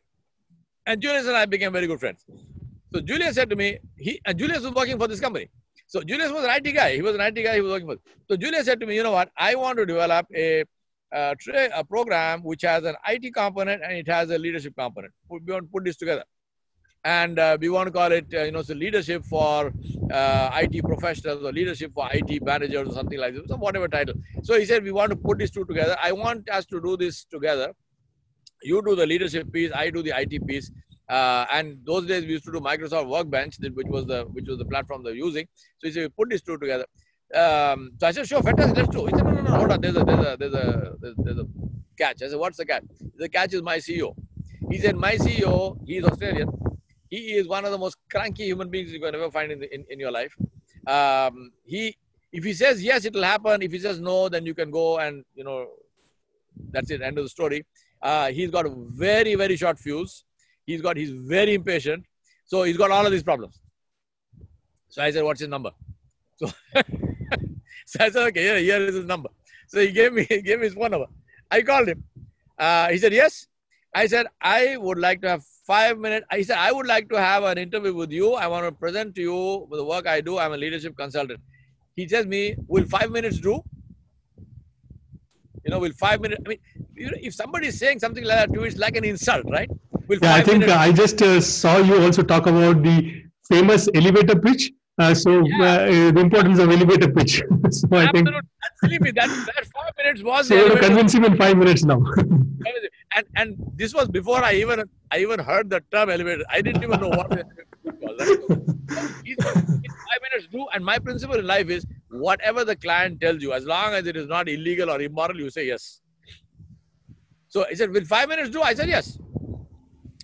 And Julius and I became very good friends. So Julius said to me, he and Julius was working for this company. So Julius was an IT guy. He was an IT guy. He was working for. So Julius said to me, you know what? I want to develop a a, a program which has an IT component and it has a leadership component. We want to put this together and uh, we want to call it, uh, you know, so leadership for uh, IT professionals or leadership for IT managers or something like this, so whatever title. So he said, we want to put these two together. I want us to do this together. You do the leadership piece, I do the IT piece. Uh, and those days we used to do Microsoft Workbench, which was the which was the platform they're using. So he said, we put these two together. Um, so I said, sure, fantastic, let's do. He said, no, no, no, hold on, there's a there's a there's a there's a catch. I said, what's the catch? The catch is my CEO. He said, my CEO, he's Australian he is one of the most cranky human beings you can ever find in, the, in, in your life. Um, he, if he says yes, it will happen. If he says no, then you can go and, you know, that's it, end of the story. Uh, he's got a very, very short fuse. He's got, he's very impatient. So he's got all of these problems. So I said, what's his number? So, so I said, okay, here, here is his number. So he gave me, he gave me his phone number. I called him. Uh, he said, yes. I said, I would like to have five minutes. I said, I would like to have an interview with you. I want to present to you the work I do. I'm a leadership consultant. He tells me, will five minutes do? You know, will five minutes, I mean, if somebody is saying something like that to you, it's like an insult, right? Will yeah, I think minutes, I just uh, saw you also talk about the famous elevator pitch. Uh, so yeah. uh, the importance of elevator pitch. so I think absolutely that, that five minutes was. So you convince him in five minutes now. and and this was before I even I even heard the term elevator. I didn't even know what it was. Five minutes do. And my principle in life is whatever the client tells you, as long as it is not illegal or immoral, you say yes. So he said, "Will five minutes do?" I said, "Yes."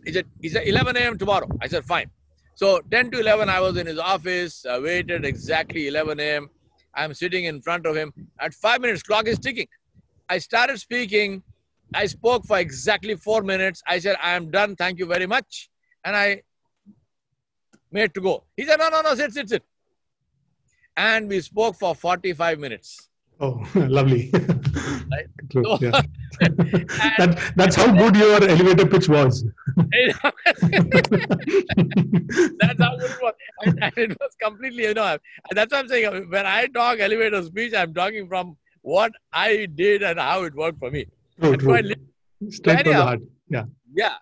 He said, "He said 11 a.m. tomorrow." I said, "Fine." So 10 to 11, I was in his office. I waited exactly 11 a.m. I'm sitting in front of him. At five minutes, clock is ticking. I started speaking. I spoke for exactly four minutes. I said, I am done. Thank you very much. And I made to go. He said, no, no, no, sit, sit, sit. And we spoke for 45 minutes. Oh, lovely. Right? So, yeah. that, that's how good your elevator pitch was. that's how good it was. And, and, it was completely, you know, that's what I'm saying. When I talk elevator speech, I'm talking from what I did and how it worked for me. True, true. Straight anyhow, heart. Yeah. Yeah.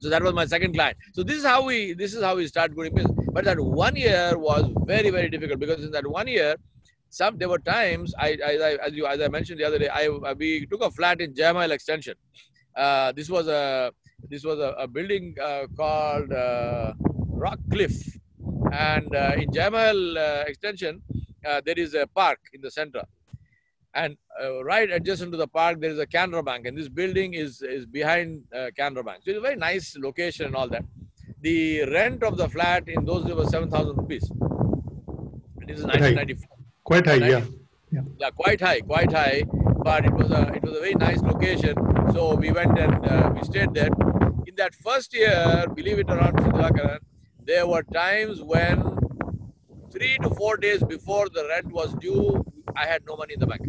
So that was my second client. So this is how we this is how we start going business. But that one year was very very difficult because in that one year, some there were times I, I, as you as I mentioned the other day, I, we took a flat in Jayamahal Extension. Uh, this was a This was a, a building uh, called uh, Rock Cliff. And uh, in Jayamahal uh, Extension, uh, there is a park in the center. And uh, right adjacent to the park, there is a Canara Bank. And this building is, is behind uh, Canara Bank. So it's a very nice location and all that. The rent of the flat in those days was 7,000 rupees. And this is Quite high. 1994 Quite high, yeah. yeah. Quite high quite high but it was a it was a very nice location. So we went and uh, we stayed there. In that first year believe it or not Sudhakaran, there were times when three to four days before the rent was due i had no money in the bank.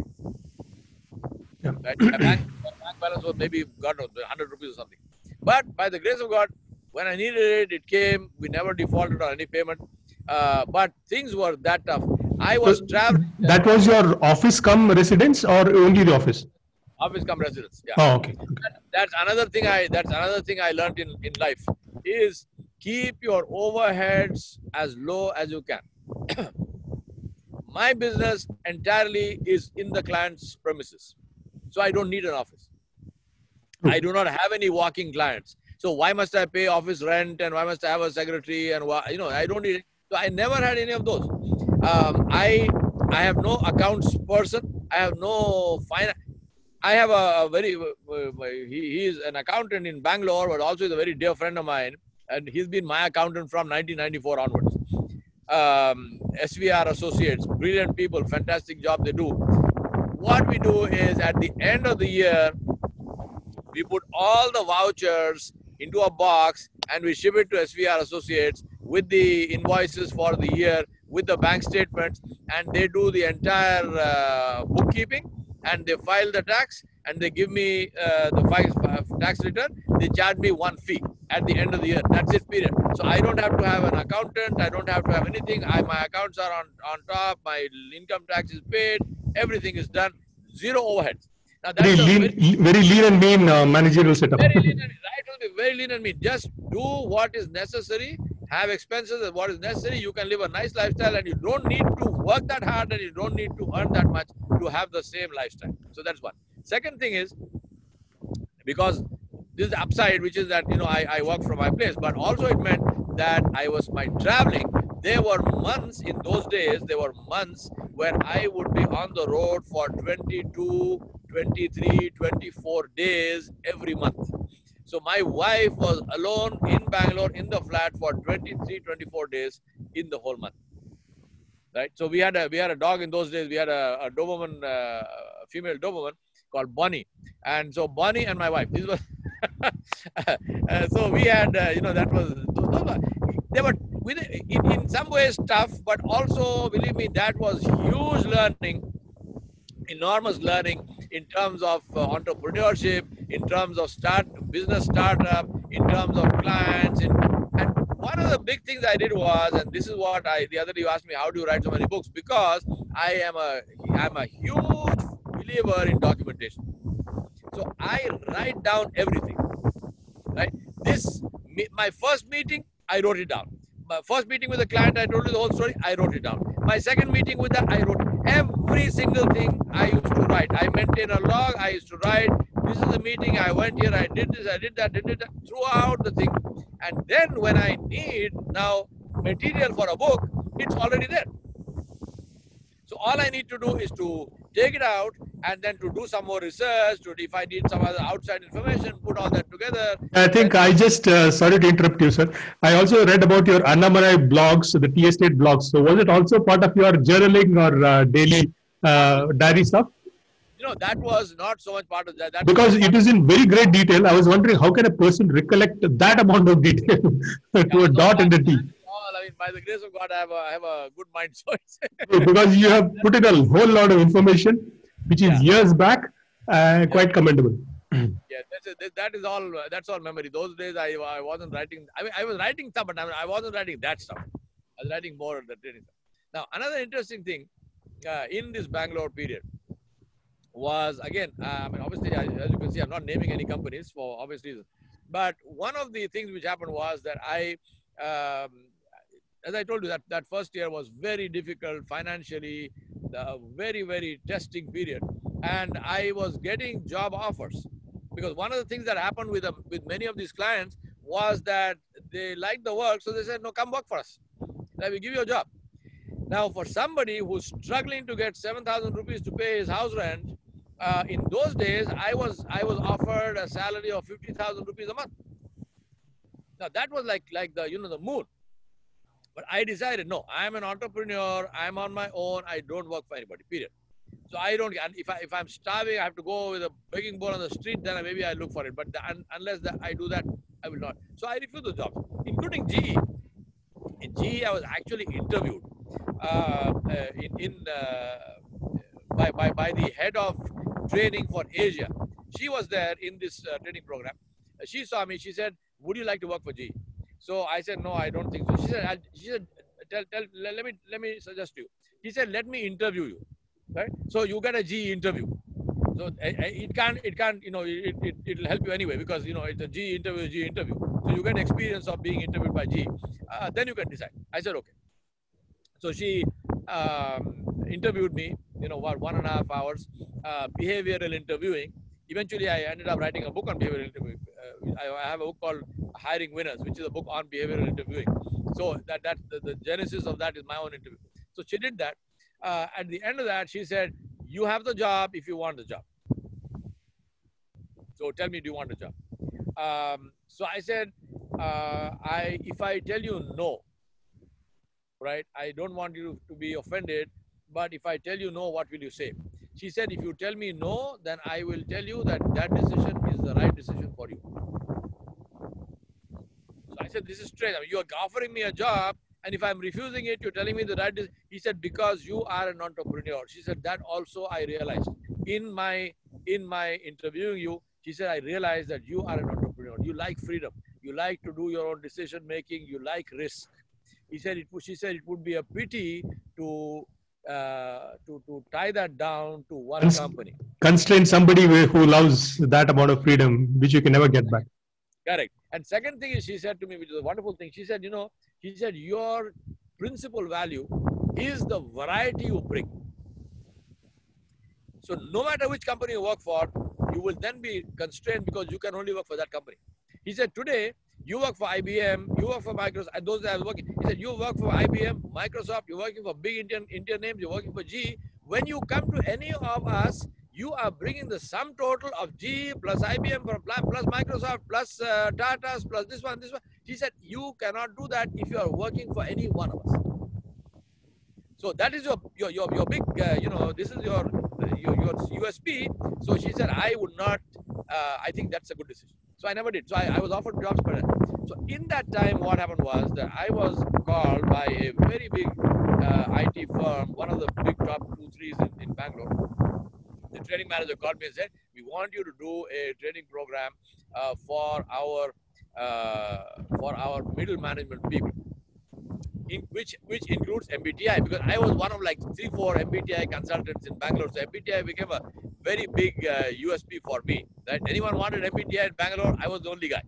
Yeah. Right? My bank, my bank balance was maybe god knows 100 rupees or something. But by the grace of god when i needed it it came. We never defaulted on any payment. Uh, but things were that tough i was traveling That was your office come residence or only the office? office come residence yeah Oh, okay. okay. That- that's another thing i that's another thing i learned in in life is keep your overheads as low as you can my business entirely is in the client's premises so i don't need an office i do not have any walking clients so why must i pay office rent and why must i have a secretary and why you know i don't need it so i never had any of those um, i i have no accounts person i have no finance I have a, very, uh, uh, he, he is an accountant in Bangalore, but also is a very dear friend of mine. And he's been my accountant from 1994 onwards. Um, SVR Associates, brilliant people, fantastic job they do. What we do is at the end of the year, we put all the vouchers into a box and we ship it to SVR Associates with the invoices for the year, with the bank statements, and they do the entire uh, bookkeeping and they file the tax and they give me uh, the fi- tax return. They charge me one fee at the end of the year. That's it, period. So I don't have to have an accountant. I don't have to have anything. I, my accounts are on, on top. My income tax is paid. Everything is done. Zero overheads. Now that's Very lean, very- very lean and mean uh, managerial setup. very lean and right will be very lean and mean. Just do what is necessary, have expenses and what is necessary. You can live a nice lifestyle and you don't need to work that hard and you don't need to earn that much to have the same lifestyle. So that's one. Second thing is because this is the upside, which is that you know I, I work from my place, but also it meant that I was my traveling. There were months in those days, there were months where I would be on the road for 22, 23, 24 days every month. So my wife was alone in Bangalore in the flat for 23, 24 days in the whole month. Right. So we had a we had a dog in those days. We had a, a Doberman, uh, female Doberman called Bonnie, and so Bonnie and my wife. This was uh, so we had uh, you know that was they were in, in some ways tough, but also believe me that was huge learning enormous learning in terms of uh, entrepreneurship, in terms of start business startup, in terms of clients. In, and one of the big things I did was, and this is what I the other day you asked me, how do you write so many books? Because I am a I'm a huge believer in documentation. So I write down everything. Right. This my first meeting, I wrote it down. My first meeting with the client, I told you the whole story. I wrote it down. My second meeting with that, I wrote every single thing I used to write. I maintain a log. I used to write. This is the meeting. I went here. I did this. I did that. Did it throughout the thing. And then when I need now material for a book, it's already there. So all I need to do is to take it out and then to do some more research. To if I need some other outside information, put all that together. I think I just, uh, sorry to interrupt you, sir. I also read about your Annamalai blogs, the Tea Estate blogs. So was it also part of your journaling or uh, daily uh, diary stuff? You know that was not so much part of that. that Because it is in very great detail. I was wondering how can a person recollect that amount of detail to a dot and a T? all. I mean, by the grace of God, I have a, I have a good mind. So it's, Because you have put in a whole lot of information, which is Yeah. years back, uh, quite commendable. yeah, that's a, that is all. That's all memory. Those days, I, I wasn't writing. I mean, I was writing stuff, but I, wasn't writing that stuff. I was writing more of the training stuff. Now, another interesting thing uh, in this Bangalore period was again. Uh, I mean, obviously, I, as you can see, I'm not naming any companies for obvious reasons. But one of the things which happened was that I, um, as I told you, that that first year was very difficult financially, the very very testing period, and I was getting job offers Because one of the things that happened with, um, with many of these clients was that they liked the work, so they said, no, come work for us. Let me give you a job. Now, for somebody who's struggling to get 7,000 rupees to pay his house rent, uh, in those days, I was I was offered a salary of 50,000 rupees a month. Now that was like like the you know the moon. But I decided no, I am an entrepreneur. I'm on my own. I don't work for anybody. Period. So I don't. And if I if I'm starving, I have to go with a begging bowl on the street. Then maybe I look for it. But the, un, unless the, I do that, I will not. So I refuse the jobs, including GE. In GE, I was actually interviewed uh, uh, in, in uh, by, by by the head of training for Asia. She was there in this uh, training program. she saw me. She said, "Would you like to work for GE?" So I said, "No, I don't think so." She said, "She said, tell, tell, let me let me suggest you." He said, "Let me interview you." Right. So you get a GE interview. So it can't it can't you know it, it it'll help you anyway because you know it's a GE interview, GE interview. So you get experience of being interviewed by GE. Uh, then you can decide. I said, "Okay." So she um, interviewed me, you know, what one and a half hours, uh, behavioral interviewing. Eventually, I ended up writing a book on behavioral interviewing. I, I, have a book called Hiring Winners, which is a book on behavioral interviewing. So that that the, the genesis of that is my own interview. So she did that. Uh, at the end of that, she said, "You have the job if you want the job." So tell me, do you want the job? Um, so I said, uh, I if I tell you no, right? I don't want you to be offended but if I tell you no, what will you say? She said, if you tell me no, then I will tell you that that decision is the right decision for you. So I said, this is strange. I mean, you are offering me a job, and if I'm refusing it, you're telling me the right decision. He said, because you are an entrepreneur. She said, that also I realized. In my in my interviewing you, she said, I realized that you are an entrepreneur. You like freedom. You like to do your own decision making. You like risk. He said, it, she said, it would be a pity to uh, to, to tie that down to one Const- company. Constrain somebody who loves that amount of freedom, which you can never get back. Correct. And second thing is, she said to me, which is a wonderful thing. She said, you know, she said your principal value is the variety you bring. So no matter which company you work for, you will then be constrained because you can only work for that company. He said, today you work for IBM, you work for Microsoft, and those that was working. He said, you work for IBM, Microsoft, you're working for big Indian Indian names, you're working for G. When you come to any of us, you are bringing the sum total of G plus IBM plus Microsoft plus uh, Tata's plus this one, this one. He said, you cannot do that if you are working for any one of us. So that is your your your, your big, uh, you know, this is your, your your USP. So she said, I would not. Uh, I think that's a good decision. So I never did. So I, I was offered jobs, but so in that time, what happened was that I was called by a very big uh, IT firm, one of the big top two threes in, in Bangalore. The training manager called me and said, "We want you to do a training program uh, for our uh, for our middle management people." In which which includes MBTI because I was one of like three four MBTI consultants in Bangalore. So MBTI became a very big uh, USP for me. That anyone wanted MBTI in Bangalore, I was the only guy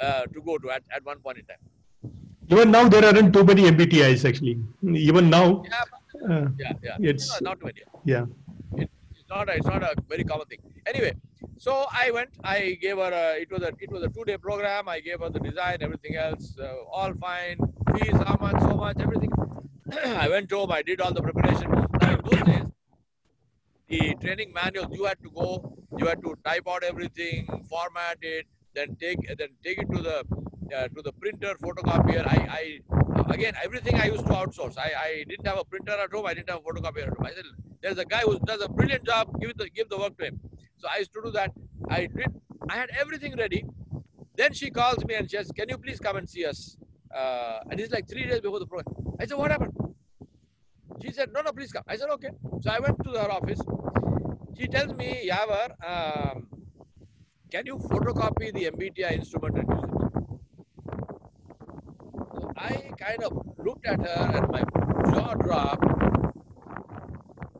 uh, to go to at, at one point in time. Even now, there aren't too many MBTIs actually. Even now, yeah, uh, yeah, yeah. It's not too many. Yeah, it, it's not. A, it's not a very common thing. Anyway, so I went. I gave her. A, it was a. It was a two-day program. I gave her the design, everything else, uh, all fine. Fees, how much, so much, everything. I went home. I did all the preparation. Now those days, the training manual you had to go you had to type out everything format it then take then take it to the uh, to the printer photocopier i i again everything i used to outsource i i didn't have a printer at home i didn't have a photocopier at home i said there's a guy who does a brilliant job give the give the work to him so i used to do that i did i had everything ready then she calls me and says can you please come and see us uh, and it's like three days before the program i said what happened she said, no, no, please come. I said, okay. So I went to her office. She tells me, Yawar, um, can you photocopy the MBTI instrument and use it? So I kind of looked at her and my jaw dropped.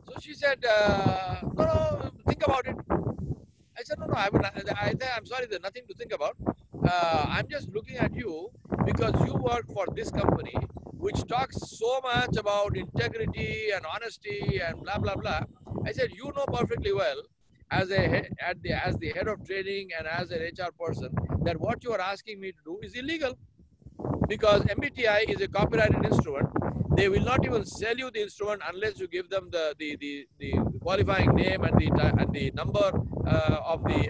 So she said, uh, no, no, think about it. Said, no, no, I, would, I, I'm sorry, there's nothing to think about. Uh, I'm just looking at you because you work for this company which talks so much about integrity and honesty and blah, blah, blah. I said, you know perfectly well as a at the as the head of training and as an HR person that what you are asking me to do is illegal because MBTI is a copyrighted instrument. They will not even sell you the instrument unless you give them the the the, the qualifying name and the and the number uh, of the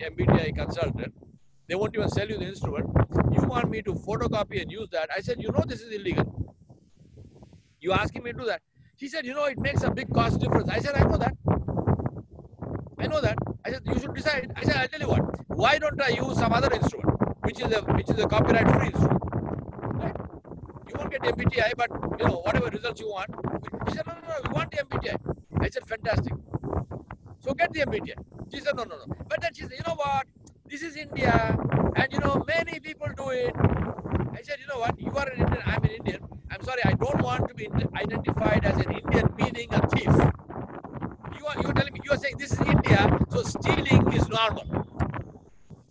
MBTI consultant. They won't even sell you the instrument. You want me to photocopy and use that? I said, you know, this is illegal. You asking me to do that? She said, you know, it makes a big cost difference. I said, I know that. I know that. I said, you should decide. I said, I'll tell you what. Why don't I use some other instrument, which is a which is a copyright-free instrument? Right? You won't get MBTI, but you know whatever results you want. She said, no, no, no, we want the MBTI. I said, fantastic. So get the MBTI. She said, no, no, no. But then she said, you know what? This is India, and you know many people do it. I said, you know what? You are an Indian. I'm an Indian. I'm sorry. I don't want to be identified as an Indian, meaning a thief you are you are telling me you are saying this is India, so stealing is normal.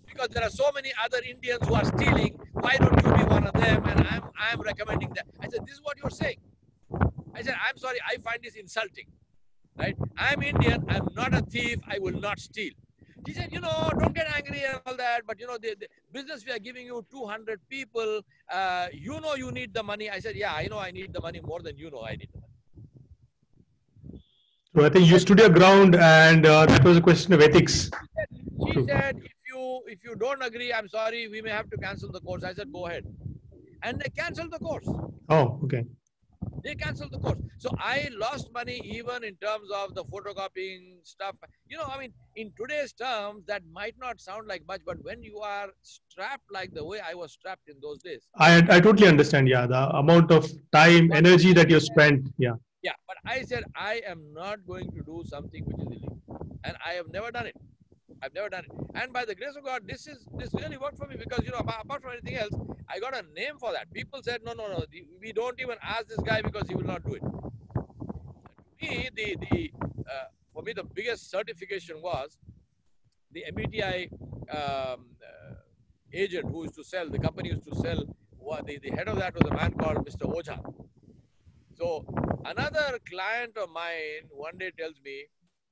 Because there are so many other Indians who are stealing. Why don't you be one of them? And I'm I'm recommending that. I said, this is what you're saying. I said, I'm sorry, I find this insulting. Right? I'm Indian, I'm not a thief, I will not steal. He said, you know, don't get angry and all that, but you know, the, the business we are giving you 200 people, uh, you know you need the money. I said, yeah, I know I need the money more than you know I need the money. So I think you stood your ground, and uh, that was a question of ethics. She True. said, if you if you don't agree, I'm sorry, we may have to cancel the course. I said, go ahead, and they canceled the course. Oh, okay. They canceled the course. So I lost money even in terms of the photocopying stuff. You know, I mean, in today's terms, that might not sound like much, but when you are strapped like the way I was strapped in those days. I, I totally understand. Yeah. The amount of time, energy that you spent. Yeah. Yeah, but I said I am not going to do something which is illegal, and I have never done it. I've never done it. And by the grace of God, this is this really worked for me because you know apart from anything else, I got a name for that. People said, no, no, no, we don't even ask this guy because he will not do it. To me, the the uh, for me the biggest certification was the MBTI um, uh, agent who used to sell the company used to sell. The, the head of that was a man called Mr. Ojha. So another client of mine one day tells me,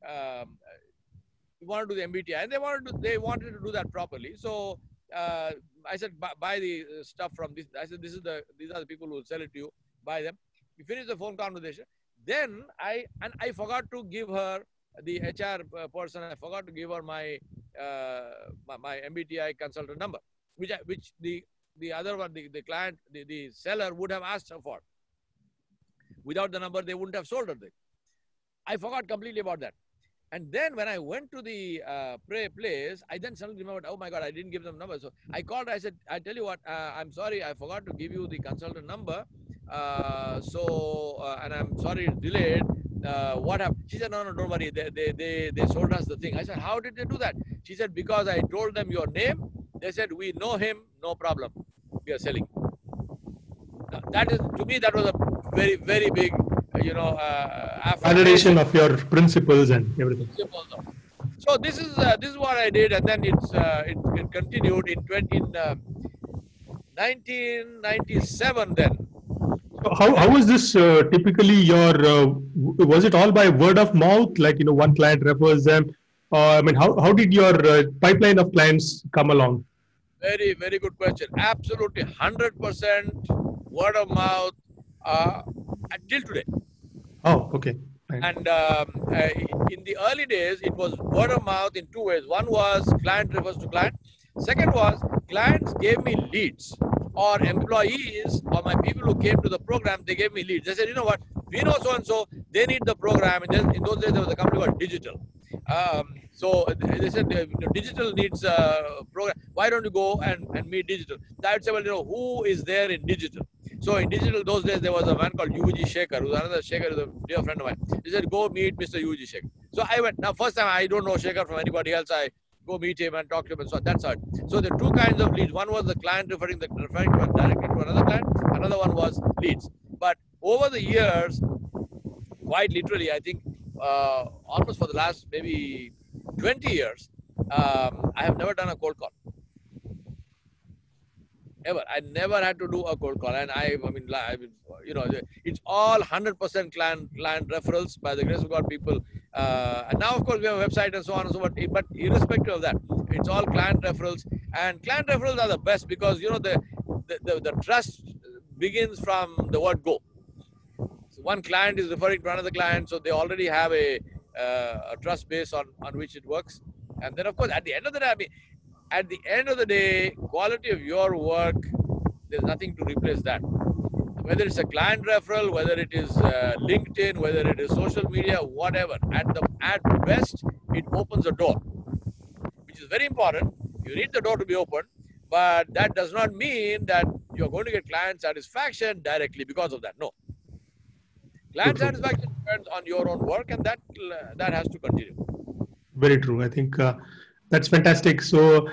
um, "You want to do the MBTI," and they wanted to they wanted to do that properly. So uh, I said, "Buy the stuff from this." I said, "This is the these are the people who will sell it to you. Buy them." We finished the phone conversation. Then I and I forgot to give her the HR uh, person. I forgot to give her my uh, my, my, MBTI consultant number, which I, which the the other one, the, the client, the, the seller would have asked her for. Without the number, they wouldn't have sold it. I forgot completely about that. And then when I went to the uh, place, I then suddenly remembered, oh my God, I didn't give them number. So I called, I said, I tell you what, uh, I'm sorry, I forgot to give you the consultant number. Uh, so, uh, and I'm sorry it's delayed. Uh, what happened? She said, no, no, don't worry. They, they, they, they sold us the thing. I said, how did they do that? She said, because I told them your name. They said, we know him, no problem. We are selling. Now, that is, to me, that was a very, very big, you know, uh, validation of your principles and everything. So this is uh, this is what I did, and then it's uh, it, it, continued in 20, uh, 1997. Then. How, how was this uh, typically your uh, was it all by word of mouth like you know one client refers them or I mean how, how did your uh, pipeline of clients come along very very good question absolutely 100% word of mouth uh, until today. Oh, okay. And um, uh, in the early days, it was word of mouth in two ways. One was client refers to client. Second was clients gave me leads or employees or my people who came to the program, they gave me leads. They said, you know what, we know so and so, they need the program. And in those days, there was a company called Digital. Um, so they said, uh, digital needs a uh, program. Why don't you go and, and meet digital? I would say, well, you know, who is there in digital? So in digital, those days, there was a man called UG Shekhar, who's another Shekhar, who's a dear friend of mine. He said, go meet Mr. Yuji Shekhar. So I went. Now, first time, I don't know Shekhar from anybody else. I go meet him and talk to him and so on. That's how. So the two kinds of leads. One was the client referring the referring to directly to another client. Another one was leads. But over the years, quite literally, I think uh, almost for the last maybe 20 years, um, I have never done a cold call ever. I never had to do a cold call, and I, I mean, I mean you know, it's all 100% client client referrals by the grace of God. People Uh, and now, of course, we have a website and so on and so forth. But irrespective of that, it's all client referrals. And client referrals are the best because, you know, the, the, the, the trust begins from the word go. So one client is referring to another client, so they already have a, uh, a trust base on, on which it works. And then, of course, at the end of the day, I mean, at the end of the day, quality of your work, there's nothing to replace that whether it's a client referral, whether it is uh, LinkedIn, whether it is social media, whatever. At the at best, it opens a door, which is very important. You need the door to be open, but that does not mean that you're going to get client satisfaction directly because of that. No. Client true. satisfaction depends on your own work, and that uh, that has to continue. Very true. I think uh, that's fantastic. So.